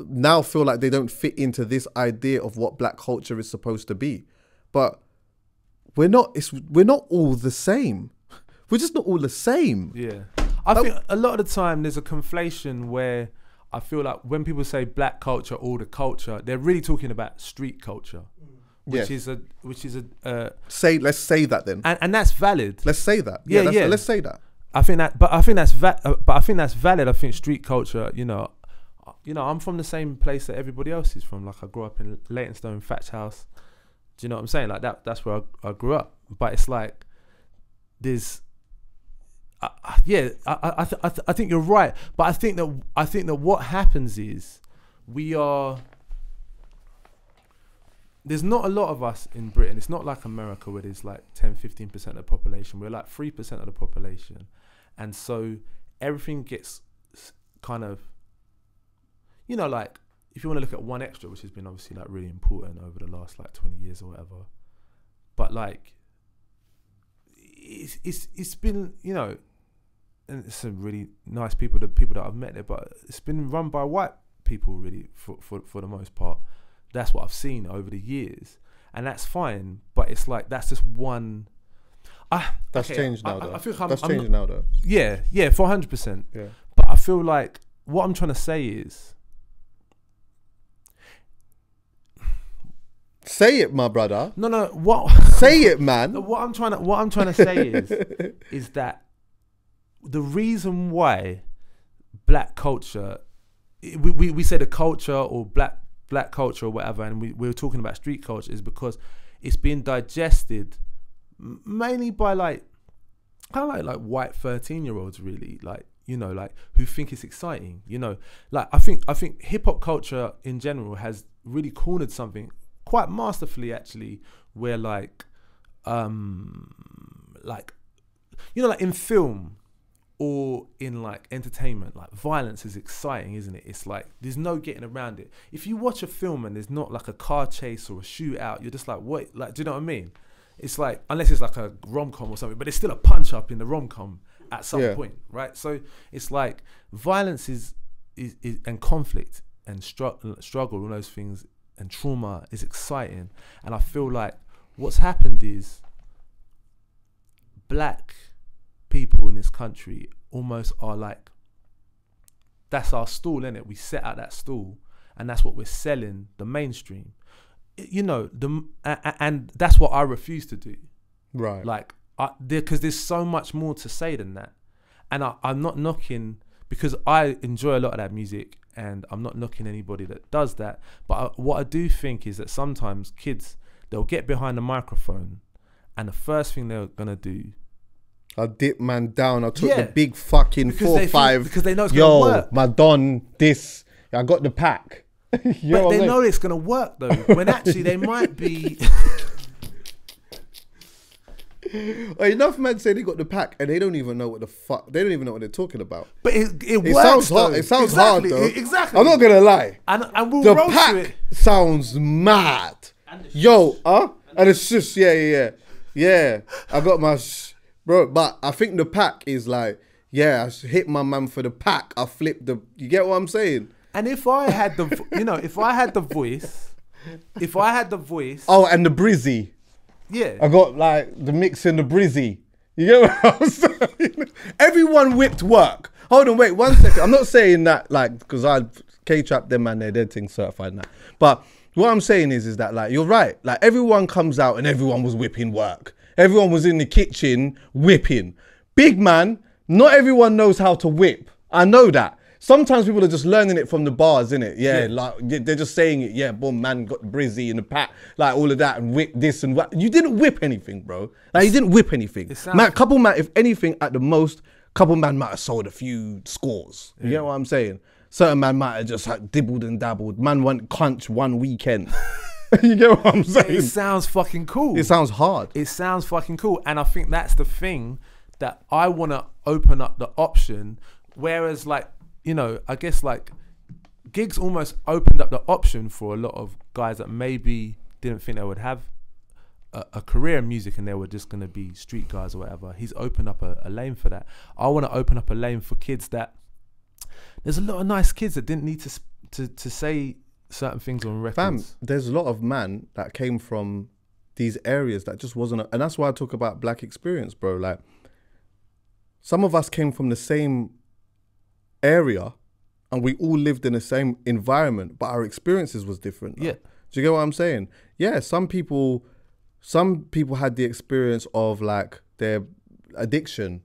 Speaker 1: now feel like they don't fit into this idea of what black culture is supposed to be. But we're not it's we're not all the same we're just not all the same
Speaker 2: Yeah. I think a lot of the time there's a conflation where I feel like when people say black culture or the culture, they're really talking about street culture, which
Speaker 1: Yeah.
Speaker 2: is a which is a uh,
Speaker 1: say let's say that then
Speaker 2: and, and that's valid.
Speaker 1: let's say that yeah,
Speaker 2: Yeah, yeah.
Speaker 1: let's say that
Speaker 2: I think that, but I think that's va- uh, but I think that's valid. I think street culture, you know, uh, you know, I'm from the same place that everybody else is from. Like I grew up in Leytonstone, Thatch House. Do you know what I'm saying? Like that. That's where I, I grew up. But it's like there's, yeah, I I I, th- I, th- I think you're right. But I think that I think that what happens is we are. There's not a lot of us in Britain. It's not like America where there's like 10, 15% of the population. We're like 3% of the population. And so everything gets kind of, you know, like if you want to look at 1Xtra, which has been obviously like really important over the last like 20 years or whatever, but like it's it's it's been you know, and it's some really nice people, the people that I've met there, but it's been run by white people really for for for the most part. That's what I've seen over the years, and that's fine. But it's like that's just one. Ah,
Speaker 1: that's
Speaker 2: okay,
Speaker 1: changed now
Speaker 2: I-
Speaker 1: though
Speaker 2: I feel I'm-
Speaker 1: that's
Speaker 2: I'm
Speaker 1: now though
Speaker 2: yeah, yeah, for hundred percent.
Speaker 1: yeah
Speaker 2: But I feel like what I'm trying to say is
Speaker 1: Say it, my brother.
Speaker 2: No, no. What
Speaker 1: Say it, man.
Speaker 2: what I'm trying to what I'm trying to say is is that the reason why black culture we, we, we say the culture or black black culture or whatever and we, we were talking about street culture is because it's being digested mainly by like kind of like like white 13 year olds really like you know like who think it's exciting you know like i think i think hip hop culture in general has really cornered something quite masterfully actually where like um like you know like in film or in like entertainment like violence is exciting isn't it? It's like there's no getting around it. If you watch a film and there's not like a car chase or a shootout you're just like what like do you know what i mean? It's like unless it's like a rom-com or something but there's still a punch up in the rom-com at some
Speaker 1: Yeah.
Speaker 2: point right? So it's like violence is is, is and conflict and stru- struggle all those things and trauma is exciting and i feel like what's happened is black people in this country almost are like that's our stall, innit? We set out that stall, and that's what we're selling the mainstream. You know, the m- a- a- and that's what I refuse to do.
Speaker 1: Right.
Speaker 2: Like, because there's so much more to say than that, and I, I'm not knocking because I enjoy a lot of that music, and I'm not knocking anybody that does that. But I, what I do think is that sometimes kids they'll get behind the microphone, and the first thing they're gonna do
Speaker 1: I dip man down. I took
Speaker 2: Yeah.
Speaker 1: the big fucking four
Speaker 2: think-
Speaker 1: five.
Speaker 2: because they know it's
Speaker 1: Yo,
Speaker 2: gonna work.
Speaker 1: my don. This. I got the pack.
Speaker 2: But they know it's gonna work though. When actually they might be.
Speaker 1: Enough men say they got the pack and they don't even know what the fuck. They don't even know what they're talking about.
Speaker 2: But it, it,
Speaker 1: It
Speaker 2: works.
Speaker 1: sounds hard. It sounds
Speaker 2: exactly,
Speaker 1: hard though.
Speaker 2: Exactly.
Speaker 1: I'm not gonna lie.
Speaker 2: And and we'll
Speaker 1: The
Speaker 2: roast
Speaker 1: pack
Speaker 2: it.
Speaker 1: sounds mad. Yo, huh? And it's just yeah, yeah, yeah, yeah. I got my sh- bro, but I think the pack is like yeah. I s- hit my man for the pack. I flipped the. You get what I'm saying?
Speaker 2: And if I had the, you know, if I had the voice, if I had the voice,
Speaker 1: Oh, and the brizzy.
Speaker 2: Yeah.
Speaker 1: I got like the mix and the brizzy. You get what I'm saying? Everyone whipped work. Hold on, wait one second. I'm not saying that like because I K trap them man, they're dead thing certified that. But what I'm saying is, is that like you're right. Like everyone comes out and everyone was whipping work. Everyone was in the kitchen whipping. Big man, not everyone knows how to whip. I know that. Sometimes people are just learning it from the bars, innit? Yeah,
Speaker 2: Yeah.
Speaker 1: like they're just saying it. Yeah, boom, man got brizzy in the pack, like all of that, and whip this and what. You didn't whip anything, bro. Like you didn't whip anything. Man, couple man, if anything, at the most, couple man might have sold a few scores. You get what I'm saying? Certain man might have just like, dibbled and dabbled. Man went crunch one weekend. you get what I'm saying?
Speaker 2: It sounds fucking cool.
Speaker 1: It sounds hard.
Speaker 2: it sounds fucking cool and i think that's the thing that i want to open up the option whereas like you know i guess like Giggs almost opened up the option for a lot of guys that maybe didn't think they would have a, a career in music and they were just going to be street guys or whatever. He's opened up a, a lane for that. I want to open up a lane for kids that there's a lot of nice kids that didn't need to to, to say certain things on records.
Speaker 1: Fam, there's a lot of man that came from these areas that just wasn't, and that's why I talk about black experience, bro. Like, some of us came from the same area, and we all lived in the same environment, but our experiences was different. though.
Speaker 2: Yeah.
Speaker 1: Do you get what I'm saying? Yeah, some people, some people had the experience of like their addiction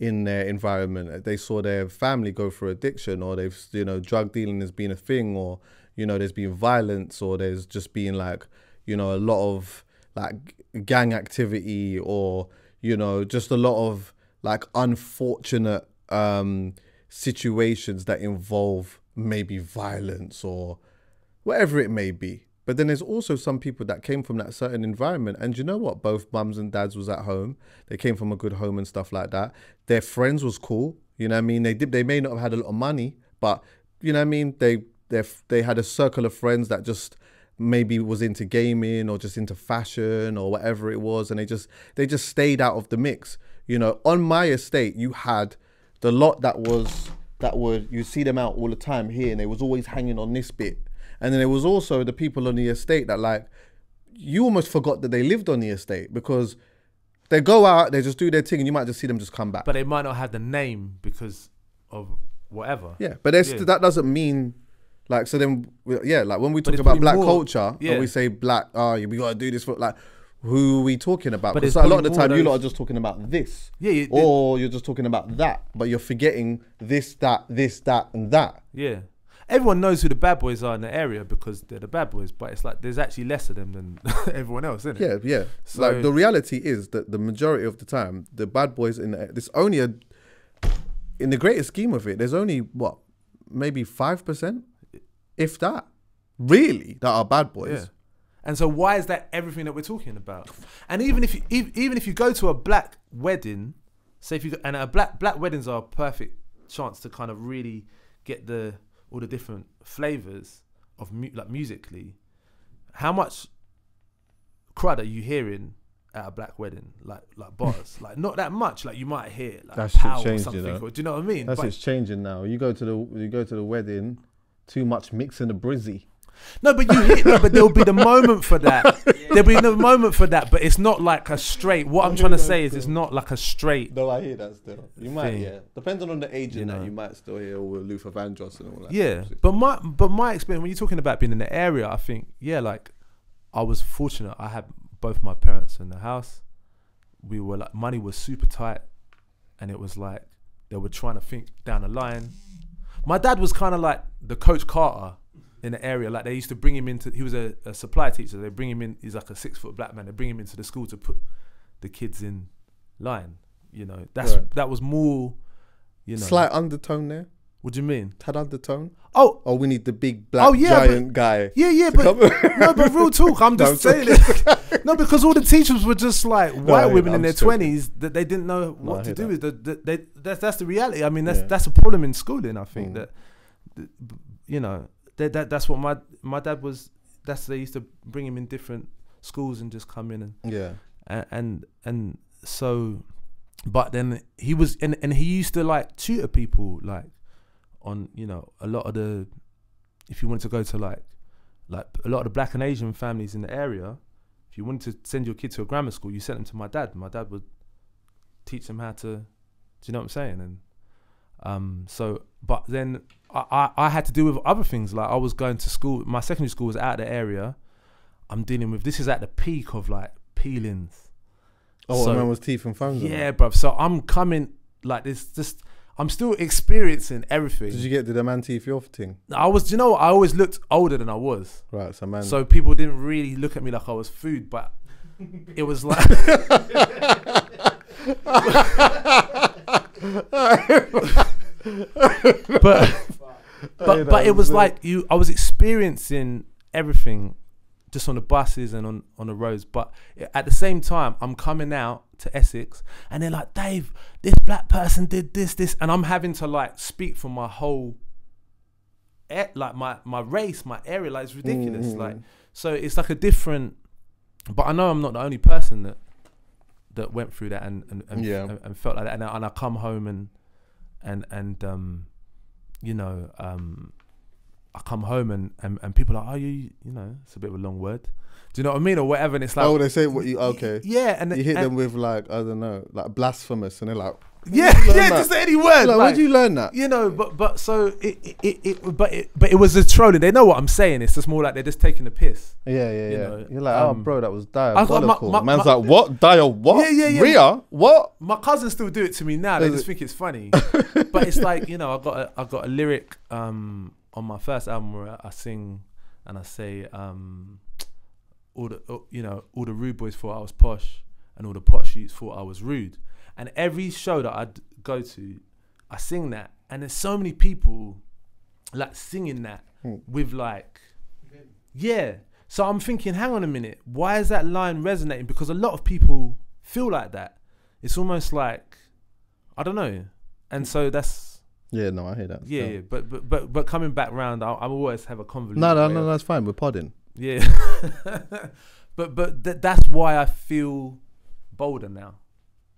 Speaker 1: in their environment. They saw their family go through addiction, or they've you know drug dealing has been a thing, or you know there's been violence, or there's just been like you know a lot of like gang activity, or you know just a lot of like unfortunate um situations that involve maybe violence or whatever it may be. But then there's also some people that came from that certain environment, and you know what? Both mums and dads was at home. They came from a good home and stuff like that. Their friends was cool. You know what I mean? They did. They may not have had a lot of money, but you know what I mean. They they they had a circle of friends that just maybe was into gaming or just into fashion or whatever it was, and they just they just stayed out of the mix. You know, on my estate, you had the lot that was that would you see them out all the time here, and they was always hanging on this bit. And then there was also the people on the estate that like you almost forgot that they lived on the estate because they go out, they just do their thing, and you might just see them just come back.
Speaker 2: but they might not have the name because of whatever
Speaker 1: yeah, but
Speaker 2: Yeah.
Speaker 1: that doesn't mean Like so, then yeah, like when we talk about black
Speaker 2: more-
Speaker 1: culture
Speaker 2: yeah.
Speaker 1: and we say black, oh, we gotta do this for like, who are we talking about? Because a lot of the time,
Speaker 2: more
Speaker 1: you lot are just talking about this,
Speaker 2: Yeah, yeah,
Speaker 1: or you're just talking about that, but you're forgetting this, that, this, that, and that.
Speaker 2: yeah. Everyone knows who the bad boys are in the area because they're the bad boys, but it's like there's actually less of them than everyone else, isn't it?
Speaker 1: Yeah, yeah.
Speaker 2: So-
Speaker 1: like the reality is that the majority of the time, the bad boys in the, there's only a in the greater scheme of it, there's only what maybe five percent, if that, really, that are bad boys.
Speaker 2: Yeah. And so why is that everything that we're talking about? And even if you, even if you go to a black wedding, say if you go, and a black black weddings are a perfect chance to kind of really get the all the different flavors of mu- like musically. How much crud are you hearing at a black wedding? Like like bars, like not that much. Like you might hear like power or
Speaker 1: changed, you
Speaker 2: something.
Speaker 1: know.
Speaker 2: or- do you know what I mean?
Speaker 1: That's
Speaker 2: But-
Speaker 1: it's changing now. You go to the you go to the wedding, too much mixing the brizzy.
Speaker 2: No, but you hit. no, but there'll be the moment for that. There'll be the moment for that, but it's not like a straight. What I'm trying to say is, it's not like a straight.
Speaker 1: No, I hear that still. You might,
Speaker 2: Thing.
Speaker 1: yeah. Depending on the age
Speaker 2: You
Speaker 1: in that, you might still hear all Luther Vandross and all that.
Speaker 2: Yeah, but my but my experience when you're talking about being in the area, I think yeah, like I was fortunate. I had both my parents in the house. We were like money was super tight, and it was like they were trying to think down the line. My dad was kind of like the coach Carter in the area. Like they used to bring him into. He was a, a supply teacher. They bring him in. He's like a six foot black man. They bring him into the school to put the kids in line. You know, that's
Speaker 1: Right.
Speaker 2: that was more. You know,
Speaker 1: Slight undertone there.
Speaker 2: what do you mean?
Speaker 1: Tad undertone.
Speaker 2: Oh,
Speaker 1: Oh, we need the big black
Speaker 2: Oh, yeah, but-
Speaker 1: giant guy.
Speaker 2: Yeah, yeah, but no, but real talk. I'm
Speaker 1: No,
Speaker 2: just
Speaker 1: I'm
Speaker 2: saying it. no, because all the teachers were just like white women in
Speaker 1: I'm
Speaker 2: their twenties that they didn't know
Speaker 1: No,
Speaker 2: what to do
Speaker 1: that.
Speaker 2: with. The, the, they, that's that's the reality. I mean, that's
Speaker 1: Yeah.
Speaker 2: that's a problem in schooling. I think
Speaker 1: Mm.
Speaker 2: that, you know, that, that that's what my my dad was. That's they used to bring him in different schools and just come in and
Speaker 1: yeah.
Speaker 2: and and, and so, but then he was and and he used to like tutor people like on you know a lot of the if you wanted to go to like like a lot of the black and Asian families in the area, if you wanted to send your kid to a grammar school, you sent them to my dad. My dad would teach them how to. Do you know what I'm saying? And um, so, but then I, I I had to deal with other things. Like I was going to school. My secondary school was out of the area. I'm dealing with this is at the peak of like peelings.
Speaker 1: Oh,
Speaker 2: So-
Speaker 1: man was teeth and on
Speaker 2: Yeah, bruv. So I'm coming like this. Just I'm still experiencing everything.
Speaker 1: Did you get the man teeth your thing?
Speaker 2: I was, you know, what? I always looked older than I was.
Speaker 1: Right, so man.
Speaker 2: So people didn't really look at me like I was food, but it was like but but but it was like you I was experiencing everything just on the buses and on on the roads but at the same time I'm coming out to Essex and they're like Dave this black person did this this and I'm having to like speak for my whole like my my race my area like it's ridiculous
Speaker 1: Mm.
Speaker 2: like so it's like a different but I know I'm not the only person that that went through that and and, and,
Speaker 1: Yeah.
Speaker 2: and, and felt like that and I, and I come home and and and um you know um I come home and, and and people are like oh you you know it's a bit of a long word do you know what I mean or whatever and it's like
Speaker 1: oh, they say what you okay.
Speaker 2: yeah and
Speaker 1: You hit
Speaker 2: and-
Speaker 1: them with like I don't know, like blasphemous, and they're like,
Speaker 2: yeah yeah
Speaker 1: that?
Speaker 2: just any word
Speaker 1: like,
Speaker 2: like,
Speaker 1: where'd you learn that?
Speaker 2: you know, but but so it it, it, but it but it was a trolling. They know what I'm saying. It's just more like they're just taking the piss.
Speaker 1: Yeah, yeah,
Speaker 2: You
Speaker 1: yeah.
Speaker 2: know,
Speaker 1: You're like, oh,
Speaker 2: um,
Speaker 1: bro, that was
Speaker 2: got my-
Speaker 1: diabolical.
Speaker 2: my-
Speaker 1: Man's
Speaker 2: my-
Speaker 1: like, what? Dia what?
Speaker 2: Yeah, yeah, yeah.
Speaker 1: Rhea? What?
Speaker 2: My cousins still do it to me now. They just think it's funny. but it's like you know, I got a, I got a lyric um on my first album where I sing and I say um all the you know all the rude boys thought I was posh and all the posh youths thought I was rude. And every show that I would go to, I sing that, and there's so many people like singing that
Speaker 1: Hmm.
Speaker 2: with like yeah. So I'm thinking, hang on a minute, why is that line resonating? Because a lot of people feel like that. It's almost like I don't know, and so that's
Speaker 1: Yeah, no, I hear that.
Speaker 2: yeah. yeah. But but but but coming back round, I, I always have a convoluted.
Speaker 1: No, no,
Speaker 2: way
Speaker 1: no,
Speaker 2: of-
Speaker 1: that's fine. We're podding.
Speaker 2: Yeah, but but th- that's why I feel bolder now.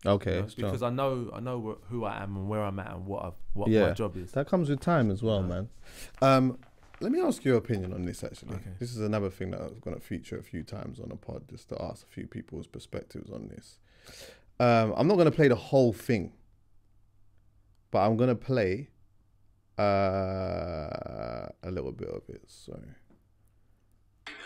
Speaker 2: You
Speaker 1: Okay,
Speaker 2: know, because I know I know wh- who I am and where I'm at and what I, what my job is.
Speaker 1: that comes with time as well,
Speaker 2: Yeah.
Speaker 1: man. Um, let me ask your opinion on this. Actually,
Speaker 2: Okay.
Speaker 1: this is another thing that I was going to feature a few times on a pod, just to ask a few people's perspectives on this. Um, I'm not going to play the whole thing, but I'm going to play uh, a little bit of it. So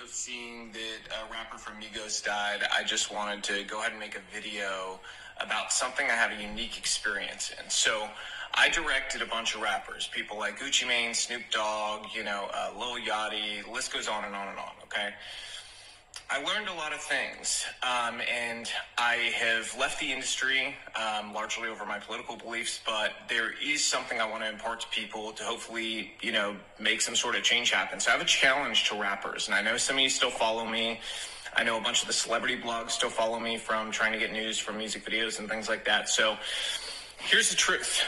Speaker 3: of seeing that a rapper from Migos died, I just wanted to go ahead and make a video about something I had a unique experience in. So I directed a bunch of rappers, people like Gucci Mane, Snoop Dogg, you know, uh, Lil Yachty, list goes on and on and on, okay? I learned a lot of things, um, and I have left the industry um, largely over my political beliefs. But there is something I want to impart to people to hopefully, you know, make some sort of change happen. So I have a challenge to rappers, and I know some of you still follow me. I know a bunch of the celebrity blogs still follow me from trying to get news from music videos and things like that. So here's the truth.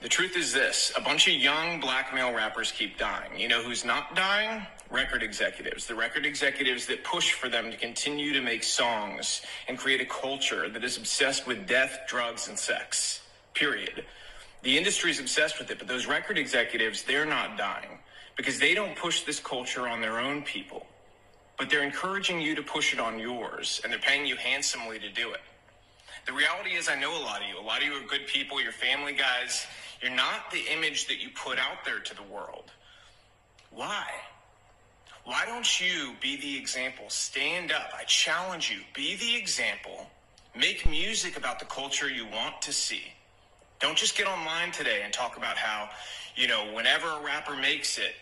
Speaker 3: The truth is this a bunch of young black male rappers keep dying. You know who's not dying? Record executives. The record executives that push for them to continue to make songs and create a culture that is obsessed with death, drugs, and sex. Period. The industry is obsessed with it, but those record executives, they're not dying because they don't push this culture on their own people, but they're encouraging you to push it on yours, and they're paying you handsomely to do it. The reality is, I know a lot of you. A lot of you are good people, you're family guys. You're not the image that you put out there to the world. Why? Why don't you be the example? Stand up. I challenge you. Be the example. Make music about the culture you want to see. Don't just get online today and talk about how, you know, whenever a rapper makes it,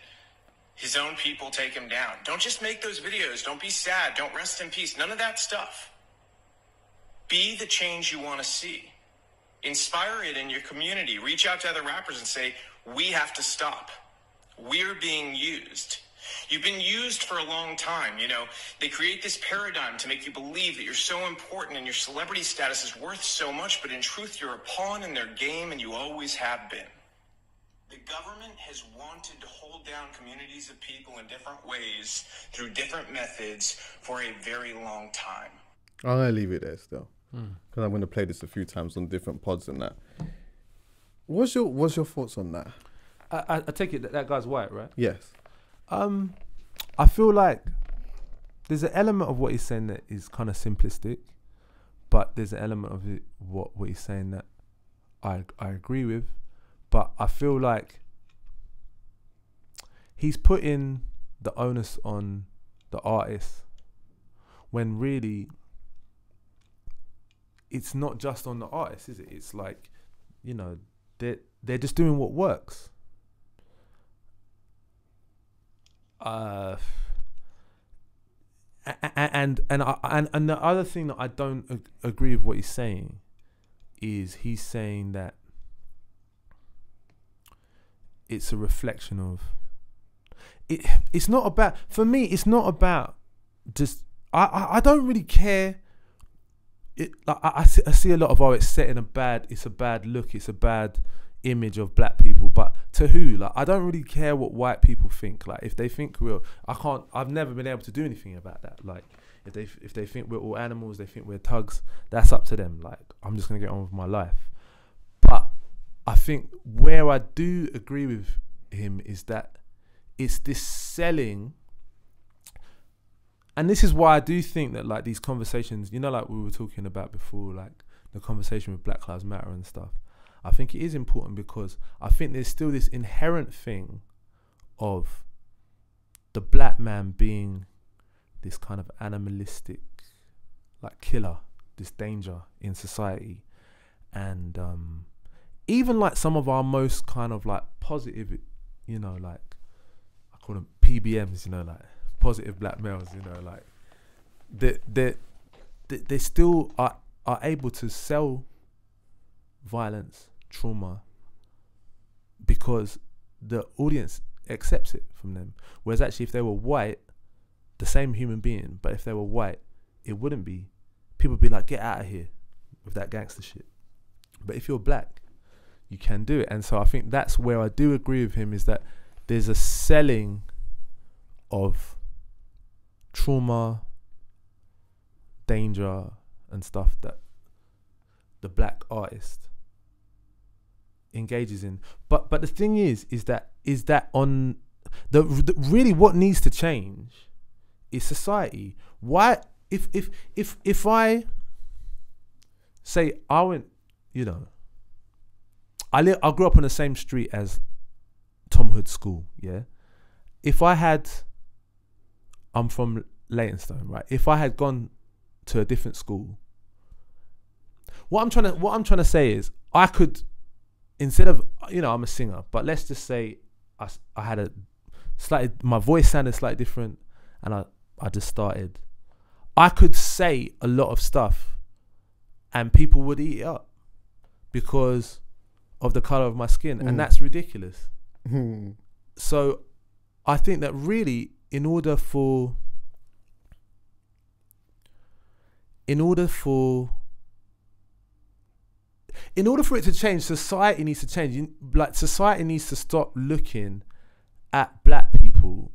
Speaker 3: his own people take him down. Don't just make those videos. Don't be sad. Don't rest in peace. None of that stuff. Be the change you want to see. Inspire it in your community. Reach out to other rappers and say, we have to stop. We're being used. You've been used for a long time. You know, they create this paradigm to make you believe that you're so important and your celebrity status is worth so much, but in truth, you're a pawn in their game and you always have been. The government has wanted to hold down communities of people in different ways through different methods for a very long time.
Speaker 1: I'm gonna leave it there still because I'm gonna play this a few times on different pods and that. What's your What's your thoughts on that?
Speaker 2: I, I, I take it that that guy's white, right?
Speaker 1: Yes.
Speaker 2: Um, I feel like there's an element of what he's saying that is kind of simplistic, but there's an element of it what what he's saying that I I agree with, but I feel like he's putting the onus on the artist when really it's not just on the artist, is it? It's like, you know, they're they're just doing what works. Uh, and and and and the other thing that I don't ag- agree with what he's saying is he's saying that it's a reflection of it. It's not about for me. It's not about just I I, I don't really care. It like I, I, see, I see a lot of oh it's setting a bad it's a bad look it's a bad image of black people but to who like I don't really care what white people think like if they think we're I can't I've never been able to do anything about that like if they if they think we're all animals they think we're tugs that's up to them like I'm just gonna get on with my life I think where I do agree with him is that it's this selling and this is why I do think that like these conversations, you know, like we were talking about before, like the conversation with Black Lives Matter and stuff. I think it is important because I think there's still this inherent thing of the black man being this kind of animalistic, like killer, this danger in society, and um, even like some of our most kind of like positive, you know, like I call them PBMs, you know, like positive black males, you know, like they they they, still are are able to sell violence, trauma because the audience accepts it from them. Whereas actually if they were white, the same human being, but if they were white, it wouldn't be. People would be like, get out of here with that gangster shit. But if you're black, you can do it. And so I think that's where I do agree with him is that there's a selling of trauma, danger, and stuff that the black artist engages in. But but the thing is, is that is that on the, the really what needs to change is society. Why if if if if I say I went, you know, I li- I grew up on the same street as Tom Hood School, yeah, if I had, I'm from Leytonstone, right? If I had gone to a different school, what I'm trying to what I'm trying to say is I could instead of you know I'm a singer, but let's just say I, I had a slightly my voice sounded slightly different, and I I just started. I could say a lot of stuff, and people would eat it up because of the color of my skin,
Speaker 1: Mm.
Speaker 2: and that's ridiculous.
Speaker 1: Hmm.
Speaker 2: So I think that really, in order for, in order for, in order for it to change, society needs to change. Like society needs to stop looking at black people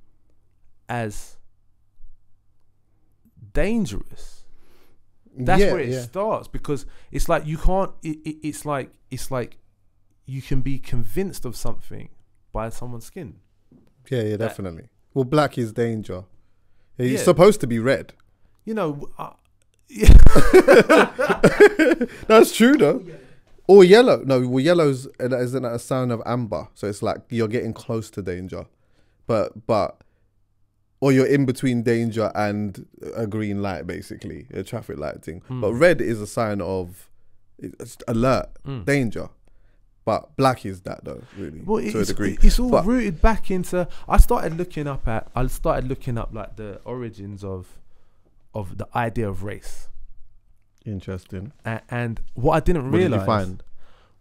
Speaker 2: as dangerous. That's
Speaker 1: Yeah,
Speaker 2: where it
Speaker 1: yeah.
Speaker 2: starts because it's like you can't. It, it, it's like it's like you can be convinced of something by someone's skin.
Speaker 1: Yeah, yeah, definitely. Well, black is danger. It's
Speaker 2: Yeah.
Speaker 1: supposed to be red.
Speaker 2: You know, uh,
Speaker 1: That's true though. Or yellow. No, well, yellow's isn't that a sign of amber? So it's like you're getting close to danger, but but or you're in between danger and a green light, basically a traffic light thing.
Speaker 2: Hmm.
Speaker 1: But red is a sign of alert,
Speaker 2: Mm.
Speaker 1: danger. But black is that though, really,
Speaker 2: well,
Speaker 1: to a
Speaker 2: it's,
Speaker 1: degree.
Speaker 2: it's all
Speaker 1: But-
Speaker 2: rooted back into. I started looking up at. I started looking up like the origins of, of the idea of race,
Speaker 1: Interesting.
Speaker 2: and, and what I didn't
Speaker 1: What did
Speaker 2: realize.
Speaker 1: you find?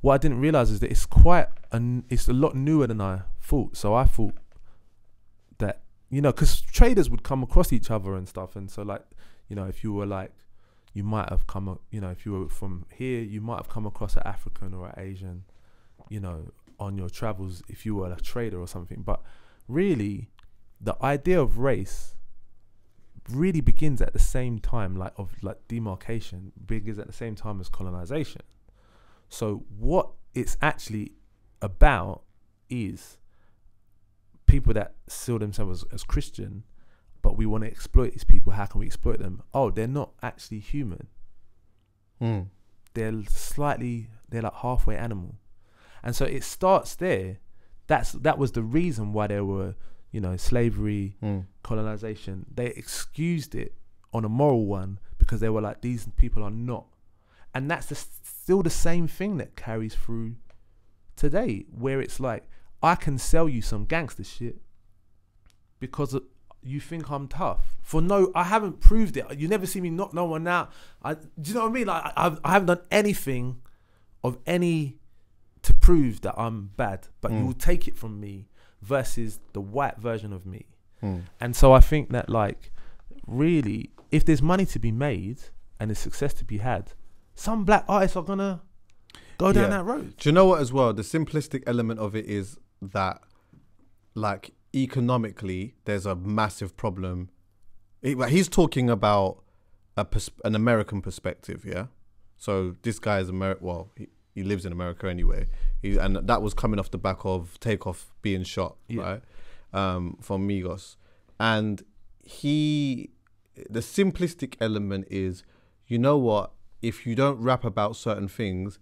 Speaker 2: What I didn't realize is that it's quite an. It's a lot newer than I thought. So I thought that you know, because traders would come across each other and stuff, and so like you know, if you were like, you might have come, a- you know, if you were from here, you might have come across an African or an Asian, you know, on your travels if you were a trader or something. But really, the idea of race really begins at the same time, like of like demarcation begins at the same time as colonization. So what it's actually about is people that seal themselves as, as Christian, but we want to exploit these people. How can we exploit them? Oh, they're not actually human.
Speaker 1: Mm.
Speaker 2: They're slightly they're like halfway animal. And so it starts there. That's that was the reason why there were, you know, slavery,
Speaker 1: Mm.
Speaker 2: colonization. They excused it on a moral one because they were like these people are not. And that's the, still the same thing that carries through today where it's like I can sell you some gangster shit because of- you think I'm tough. For no, I haven't proved it. You never see me knock no one out. I, do you know what I mean? Like I, I haven't done anything of any to prove that I'm bad, but you
Speaker 1: Mm.
Speaker 2: will take it from me versus the white version of me.
Speaker 1: Mm.
Speaker 2: And so I think that like really, if there's money to be made and there's success to be had, some black artists are gonna go down
Speaker 1: Yeah.
Speaker 2: that road.
Speaker 1: Do you know what as well? The simplistic element of it is that, like, economically, there's a massive problem. He- he's talking about a pers- an American perspective, yeah. So this guy is American. Well, he, he lives in America anyway. He, and that was coming off the back of Takeoff being shot,
Speaker 2: Yeah.
Speaker 1: right? Um, from Migos, and he, the simplistic element is, you know what? If you don't rap about certain things,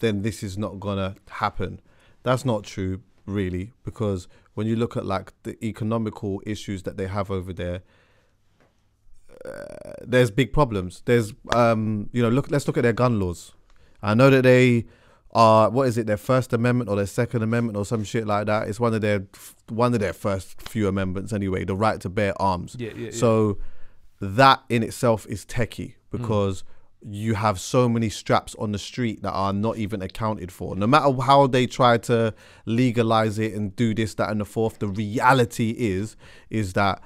Speaker 1: then this is not gonna happen. That's not true, really, because when you look at like the economical issues that they have over there, uh, there's big problems. There's, um, you know, look. Let's look at their gun laws. I know that they are what is it? Their First Amendment or their Second Amendment or some shit like that. It's one of their one of their first few amendments anyway. The right to bear arms.
Speaker 2: Yeah, yeah.
Speaker 1: So that in itself is techie hmm. because you have so many straps on the street that are not even accounted for. No matter how they try to legalize it and do this, that, and the fourth, the reality is is that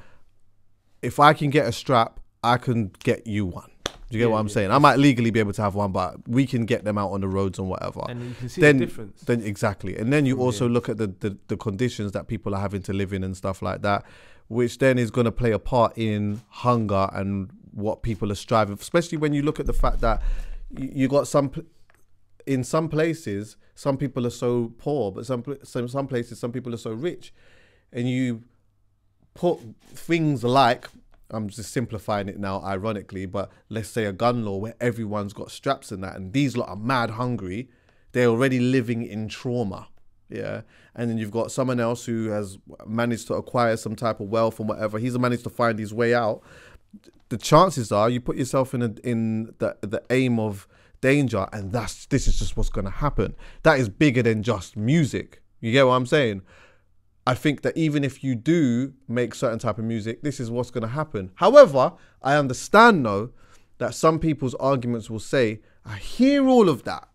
Speaker 1: if I can get a strap, I can get you one. Do you get
Speaker 2: Yeah,
Speaker 1: what I'm
Speaker 2: yeah.
Speaker 1: saying? I might legally be able to have one, but we can get them out on the roads and whatever
Speaker 2: and you can see
Speaker 1: then-
Speaker 2: the difference.
Speaker 1: then exactly and then you also look at the, the the conditions that people are having to live in and stuff like that which then is going to play a part in hunger and what people are striving especially when you look at the fact that you, you got some in some places some people are so poor but some some some places some people are so rich and you put things like I'm just simplifying it now, ironically, but let's say a gun law where everyone's got straps and that, and these lot are mad hungry. They're already living in trauma. yeah, and then you've got someone else who has managed to acquire some type of wealth and whatever. He's managed to find his way out. The chances are you put yourself in a, in the the aim of danger, and that's this is just what's going to happen. That is bigger than just music. You get what I'm saying? I think that even if you do make certain type of music, this is what's going to happen. However, I understand though that some people's arguments will say, I hear all of that,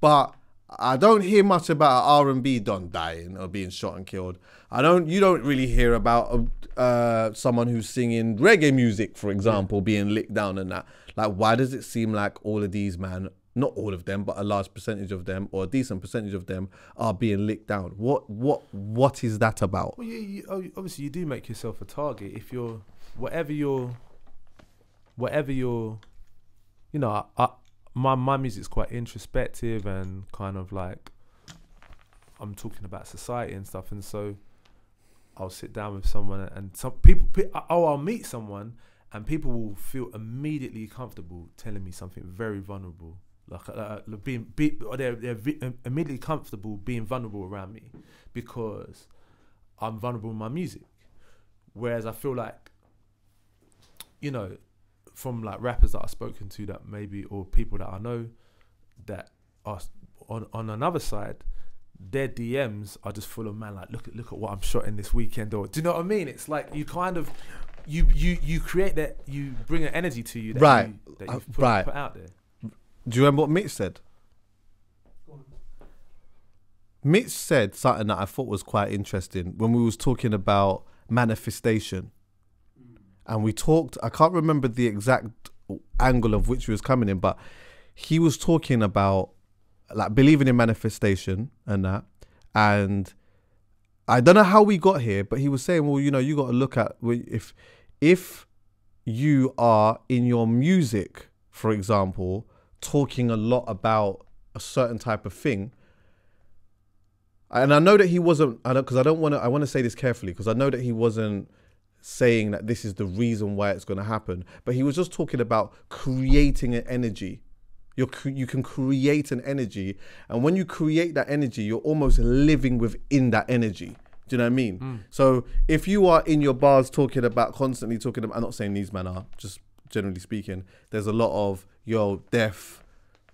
Speaker 1: but I don't hear much about R and B don dying or being shot and killed. I don't. You don't really hear about uh, someone who's singing reggae music, for example, being licked down and that. Like, why does it seem like all of these man, not all of them, but a large percentage of them or a decent percentage of them are being licked down? What what what is that about?
Speaker 2: Well, you, you, oh, obviously you do make yourself a target if you're whatever you're, whatever you're, you know, I, I, my my music's quite introspective and kind of like I'm talking about society and stuff, and so I'll sit down with someone and some people, oh, I'll meet someone and people will feel immediately comfortable telling me something very vulnerable, like uh, like being, be, or they're they're um, immediately comfortable being vulnerable around me because I'm vulnerable in my music. Whereas I feel like, you know, from like rappers that I've spoken to that maybe or people that I know that are on on another side, their DMs are just full of man like look at look at what I'm shot in this weekend or do you know what I mean? It's like you kind of you you you create that you bring an energy to you that
Speaker 1: Right.
Speaker 2: you, that
Speaker 1: Uh,
Speaker 2: you've put,
Speaker 1: right.
Speaker 2: put out there.
Speaker 1: Do you remember what Mitch said? Mitch said something that I thought was quite interesting when we was talking about manifestation. And we talked I can't remember the exact angle of which he was coming in, but he was talking about like believing in manifestation and that. And I don't know how we got here, but he was saying, well, you know, you got to look at if if you are in your music, for example, talking a lot about a certain type of thing. And I know that he wasn't. I don't because I don't want to. I want to say this carefully because I know that he wasn't saying that this is the reason why it's going to happen. But he was just talking about creating an energy. You're, you can create an energy, and when you create that energy, you're almost living within that energy. Do you know what I mean? Hmm. So if you are in your bars talking about constantly talking about, I'm not saying these men are, just generally speaking, there's a lot of yo deaf,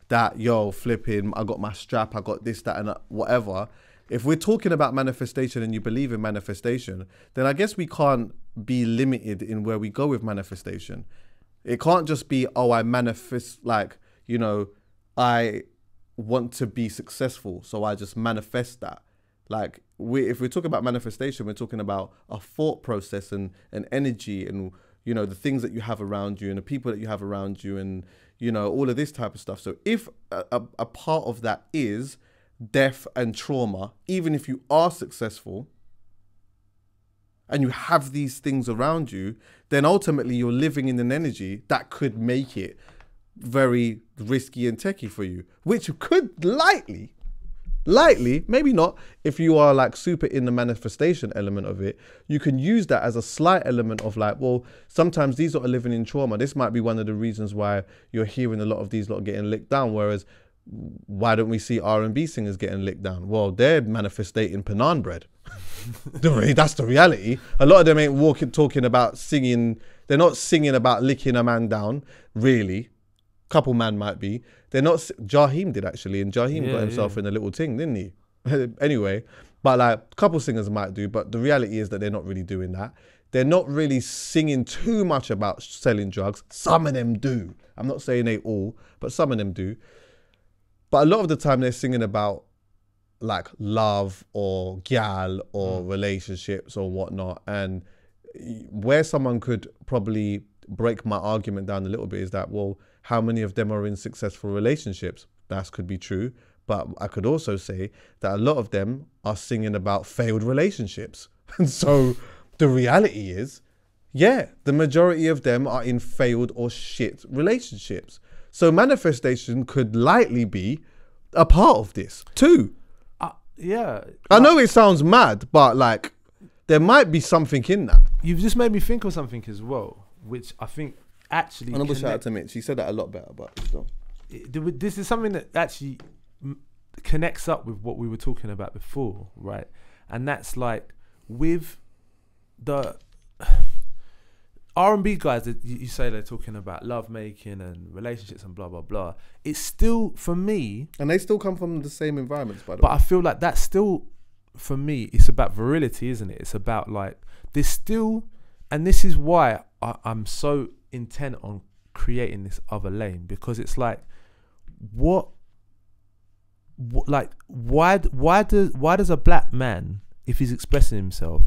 Speaker 1: that yo flipping. I got my strap. I got this, that, and whatever. If we're talking about manifestation and you believe in manifestation, then I guess we can't be limited in where we go with manifestation. It can't just be, oh, I manifest, like, you know, I want to be successful, so I just manifest that. Like, we, if we're talking about manifestation, we're talking about a thought process and, and energy and, you know, the things that you have around you and the people that you have around you and, you know, all of this type of stuff. So if a, a, a part of that is death and trauma, even if you are successful, and you have these things around you, then ultimately you're living in an energy that could make it very risky and techie for you, which could lightly, lightly, maybe not, if you are like super in the manifestation element of it, you can use that as a slight element of like, well, sometimes these are living in trauma. This might be one of the reasons why you're hearing a lot of these lot getting licked down, whereas why don't we see R&B singers getting licked down? Well, they're manifesting Panan bread. That's the reality. A lot of them ain't walking, talking about singing. They're not singing about licking a man down. Really, couple man might be. They're not. Jaheim did actually, and Jaheim
Speaker 2: Yeah,
Speaker 1: got himself
Speaker 2: yeah.
Speaker 1: in a little thing, didn't he? anyway, but like a couple singers might do, but the reality is that they're not really doing that. They're not really singing too much about selling drugs. Some of them do. I'm not saying they all, but some of them do. But a lot of the time they're singing about like love or gal or mm. relationships or whatnot. And where someone could probably break my argument down a little bit is that, well, how many of them are in successful relationships? That could be true. But I could also say that a lot of them are singing about failed relationships. And so the reality is, yeah, the majority of them are in failed or shit relationships. So manifestation could lightly be a part of this too.
Speaker 2: Uh, yeah,
Speaker 1: I know it sounds mad, but like there might be something in that.
Speaker 2: you've just made me think of something as well, which I think actually.
Speaker 1: Honorable shout out to Mitch. He said that a lot better, but still.
Speaker 2: it- this is something that actually connects up with what we were talking about before, right? And that's like with the R and B guys that you say they're talking about love making and relationships and blah blah blah. It's still for me,
Speaker 1: And they still come from the same environments, by the
Speaker 2: but
Speaker 1: way.
Speaker 2: I feel like that's still for me. It's about virility, isn't it? It's about like there's still, and this is why I, I'm so intent on creating this other lane because it's like what, what like why why does why does a black man if he's expressing himself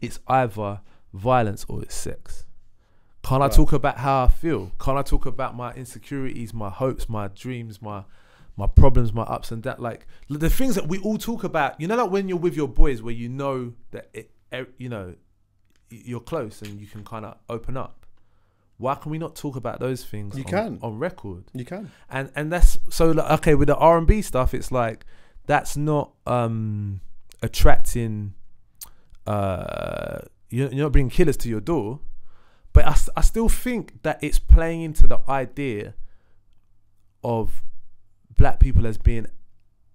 Speaker 2: it's either violence or it's sex? Can't i talk about how i feel? Can't i talk about my insecurities my hopes my dreams my my problems my ups and that, like the things that we all talk about you know like when you're with your boys where you know that it, you know you're close and you can kind of open up why can we not talk about those things
Speaker 1: You
Speaker 2: on,
Speaker 1: can.
Speaker 2: on record
Speaker 1: You can.
Speaker 2: and and that's so like, okay with the R and B stuff. It's like that's not um attracting. Uh, you're, you're not bringing killers to your door, but I, I still think that it's playing into the idea of black people as being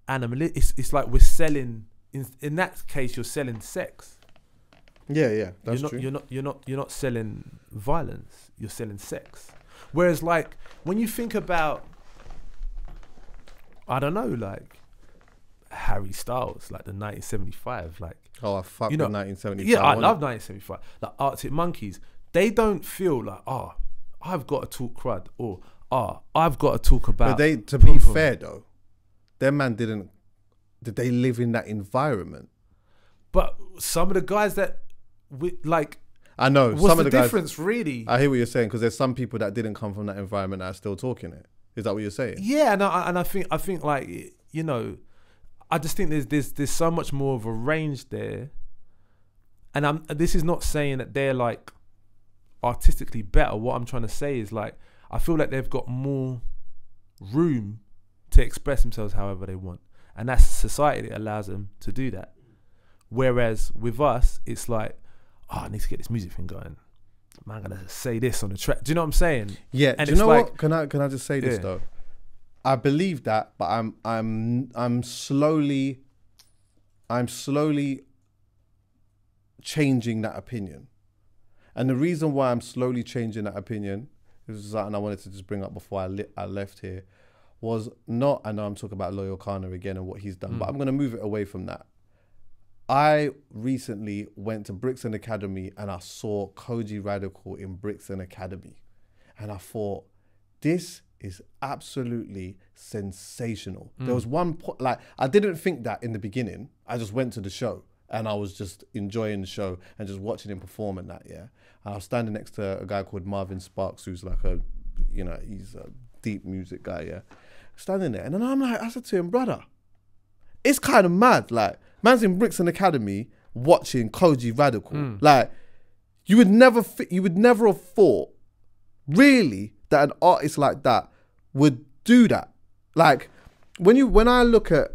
Speaker 2: animal. It's it's like we're selling. In in that case, you're selling sex.
Speaker 1: Yeah, yeah, that's
Speaker 2: you're not,
Speaker 1: true.
Speaker 2: You're not you're not you're not selling violence. You're selling sex. Whereas like when you think about I don't know, like Harry Styles, like the 1975, like
Speaker 1: oh, I fuck
Speaker 2: you know,
Speaker 1: with 1975.
Speaker 2: yeah, I love 1975. Like Arctic Monkeys, they don't feel like oh, I've got to talk crud or oh, I've got to talk about.
Speaker 1: But they, to be
Speaker 2: people."
Speaker 1: fair though, their man didn't. Did they live in that environment?
Speaker 2: but some of the guys that we, like,
Speaker 1: I know
Speaker 2: what's
Speaker 1: some
Speaker 2: the
Speaker 1: of the guys.
Speaker 2: difference really?
Speaker 1: I hear what you're saying because there's some people that didn't come from that environment that are still talking it. Is that what you're saying?
Speaker 2: Yeah, and I, and I think I think like you know, I just think there's there's there's so much more of a range there, and I'm this is not saying that they're like artistically better. What I'm trying to say is like I feel like they've got more room to express themselves however they want, and that's society that allows them to do that. Whereas with us, it's like, oh, I need to get this music thing going. Man, I'm gonna say this on the track. Do you know what I'm saying?
Speaker 1: Yeah.
Speaker 2: And
Speaker 1: do you know
Speaker 2: like-
Speaker 1: what? Can I can I just say this
Speaker 2: Yeah.
Speaker 1: though? I believe that, but I'm I'm I'm slowly I'm slowly changing that opinion. And the reason why I'm slowly changing that opinion is something I wanted to just bring up before I I left here was not I know I'm talking about Loyle Carner again and what he's done, but hmm. I'm going to move it away from that. I recently went to Brixton Academy and I saw Kojey Radical in Brixton Academy. And I thought, this is absolutely sensational. There hmm. was one point, like, I didn't think that in the beginning. I just went to the show and I was just enjoying the show and just watching him perform and that, yeah. I was standing next to a guy called Marvin Sparks, who's like a, you know, he's a deep music guy, yeah. Standing there. And then I'm like, I said to him, brother, it's kind of mad. Like, man's in Brixton Academy watching Kojey Radical. Hmm. Like, you would never, you would never have thought, really, that an artist like that would do that. Like, when you, when I look at,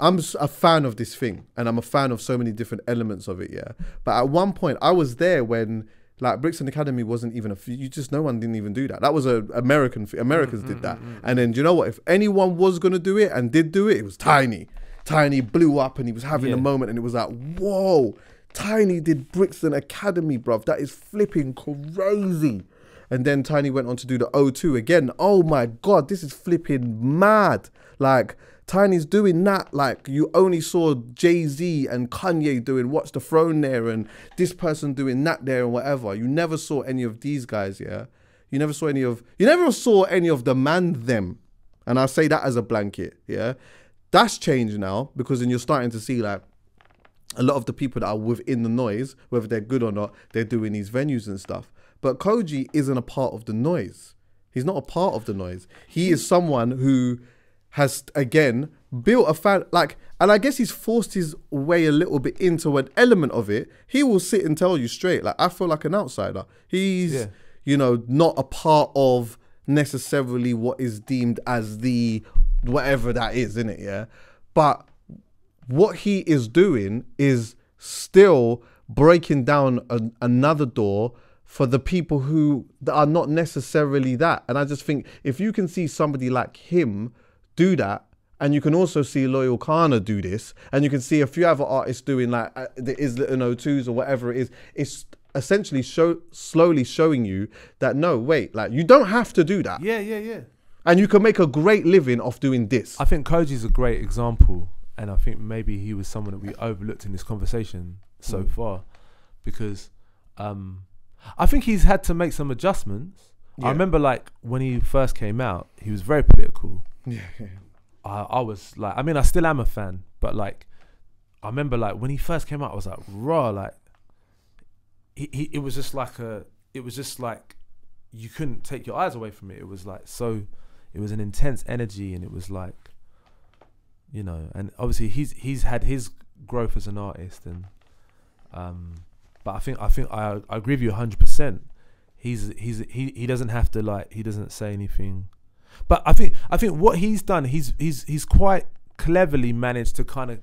Speaker 1: I'm a fan of this thing, and I'm a fan of so many different elements of it. Yeah, but at one point, I was there when. Like Brixton Academy wasn't even a. f- You just no one didn't even do that. That was a American. f- Americans mm, did mm, that. Mm, and then do you know what? If anyone was gonna do it and did do it, it was Tinie. Tinie blew up and he was having a moment and it was like, whoa, Tinie did Brixton Academy, bruv. That is flipping crazy. And then Tinie went on to do the O2 again. Oh my God, this is flipping mad. Like, Tinie's doing that. Like, you only saw Jay Z and Kanye doing Watch the Throne there and this person doing that there and whatever. You never saw any of these guys, yeah? You never saw any of, you never saw any of the man them. And I say that as a blanket, yeah? That's changed now because then you're starting to see like a lot of the people that are within the noise, whether they're good or not, they're doing these venues and stuff. But Kojey isn't a part of the noise. He's not a part of the noise. He is someone who has again built a fan like and I guess he's forced his way a little bit into an element of it. He will sit and tell you straight, like I feel like an outsider. He's
Speaker 2: Yeah.
Speaker 1: you know, not a part of necessarily what is deemed as the whatever that is, in it, yeah. But what he is doing is still breaking down a, another door for the people who are not necessarily that. And I just think if you can see somebody like him do that and you can also see Loyle Carner do this, and you can see a few other artists doing like uh, the Islet and O2s or whatever it is. It's essentially show slowly showing you that no, wait, like you don't have to do that,
Speaker 2: Yeah, yeah, yeah.
Speaker 1: And you can make a great living off doing this.
Speaker 2: I think Kojey's a great example, and I think maybe he was someone that we overlooked in this conversation so
Speaker 1: Mm.
Speaker 2: far, because um, I think he's had to make some adjustments.
Speaker 1: Yeah.
Speaker 2: I remember like when he first came out, he was very political.
Speaker 1: Yeah, yeah.
Speaker 2: I, I was like, I mean, I still am a fan, but like, I remember like when he first came out, I was like, raw, like, he, he it was just like a, it was just like, you couldn't take your eyes away from it. It was like so, it was an intense energy, and it was like, you know, and obviously he's he's had his growth as an artist, and um, but I think I think I I agree with you hundred percent. He's he's he he doesn't have to like he doesn't say anything but I think I think what he's done, he's he's he's quite cleverly managed to kind of,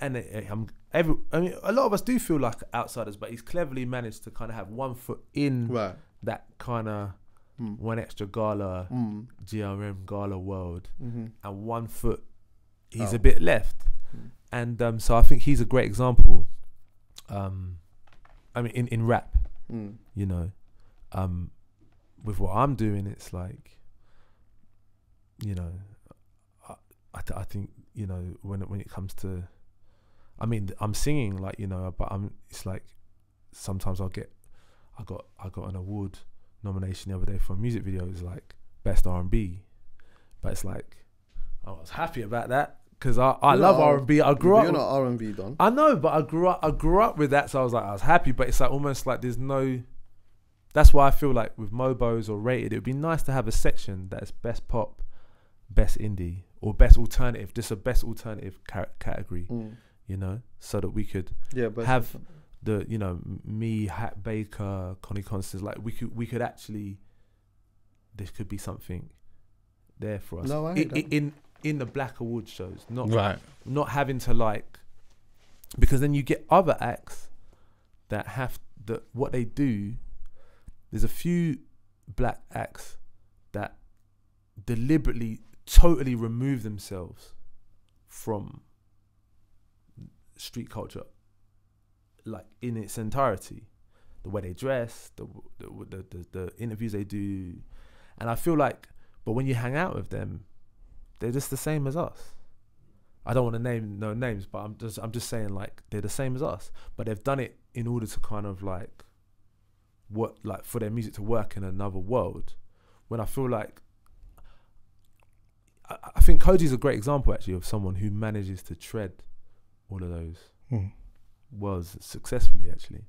Speaker 2: and I'm every. I mean, a lot of us do feel like outsiders, but he's cleverly managed to kind of have one foot in
Speaker 1: Right.
Speaker 2: that kind of
Speaker 1: Mm.
Speaker 2: 1Xtra gala
Speaker 1: Mm.
Speaker 2: GRM gala world,
Speaker 1: Mm-hmm.
Speaker 2: and one foot he's
Speaker 1: Oh.
Speaker 2: a bit left,
Speaker 1: Mm.
Speaker 2: and um, so I think he's a great example. Um, I mean, in in rap,
Speaker 1: Mm.
Speaker 2: you know, um, with what I'm doing, it's like, you know, I, I, th- I think you know when it, when it comes to, I mean, I'm singing like you know, but I'm it's like sometimes I'll get, I got I got an award nomination the other day for a music video. It was like best R and B, but it's like I was happy about that because I, I
Speaker 1: You're
Speaker 2: love R and B. I grew up.
Speaker 1: You're not R and B done.
Speaker 2: I know, but I grew up. I grew up with that, so I was like, I was happy. But it's like almost like there's no. That's why I feel like with Mobos or rated, it would be nice to have a section that is best pop, best indie, or best alternative. Just a best alternative ca- category,
Speaker 1: Mm.
Speaker 2: you know, so that we could
Speaker 1: Yeah, but
Speaker 2: have the you know me, Hak Baker, Connie Constance. Like we could we could actually. This could be something there for us.
Speaker 1: No, I
Speaker 2: I-
Speaker 1: hear
Speaker 2: I-
Speaker 1: that.
Speaker 2: in in the Black Award shows, not
Speaker 4: Right.
Speaker 2: not having to like because then you get other acts that have that what they do there's a few black acts that deliberately totally remove themselves from street culture like in its entirety. The way they dress the the, the, the, the interviews they do. And i feel like but when you hang out with them they're just the same as us. I don't want to name no names, but I'm just I'm just saying like they're the same as us, but they've done it in order to kind of like what like for their music to work in another world. When I feel like I, think Kojey's a great example actually of someone who manages to tread all of those.
Speaker 1: Hmm
Speaker 2: was successfully actually.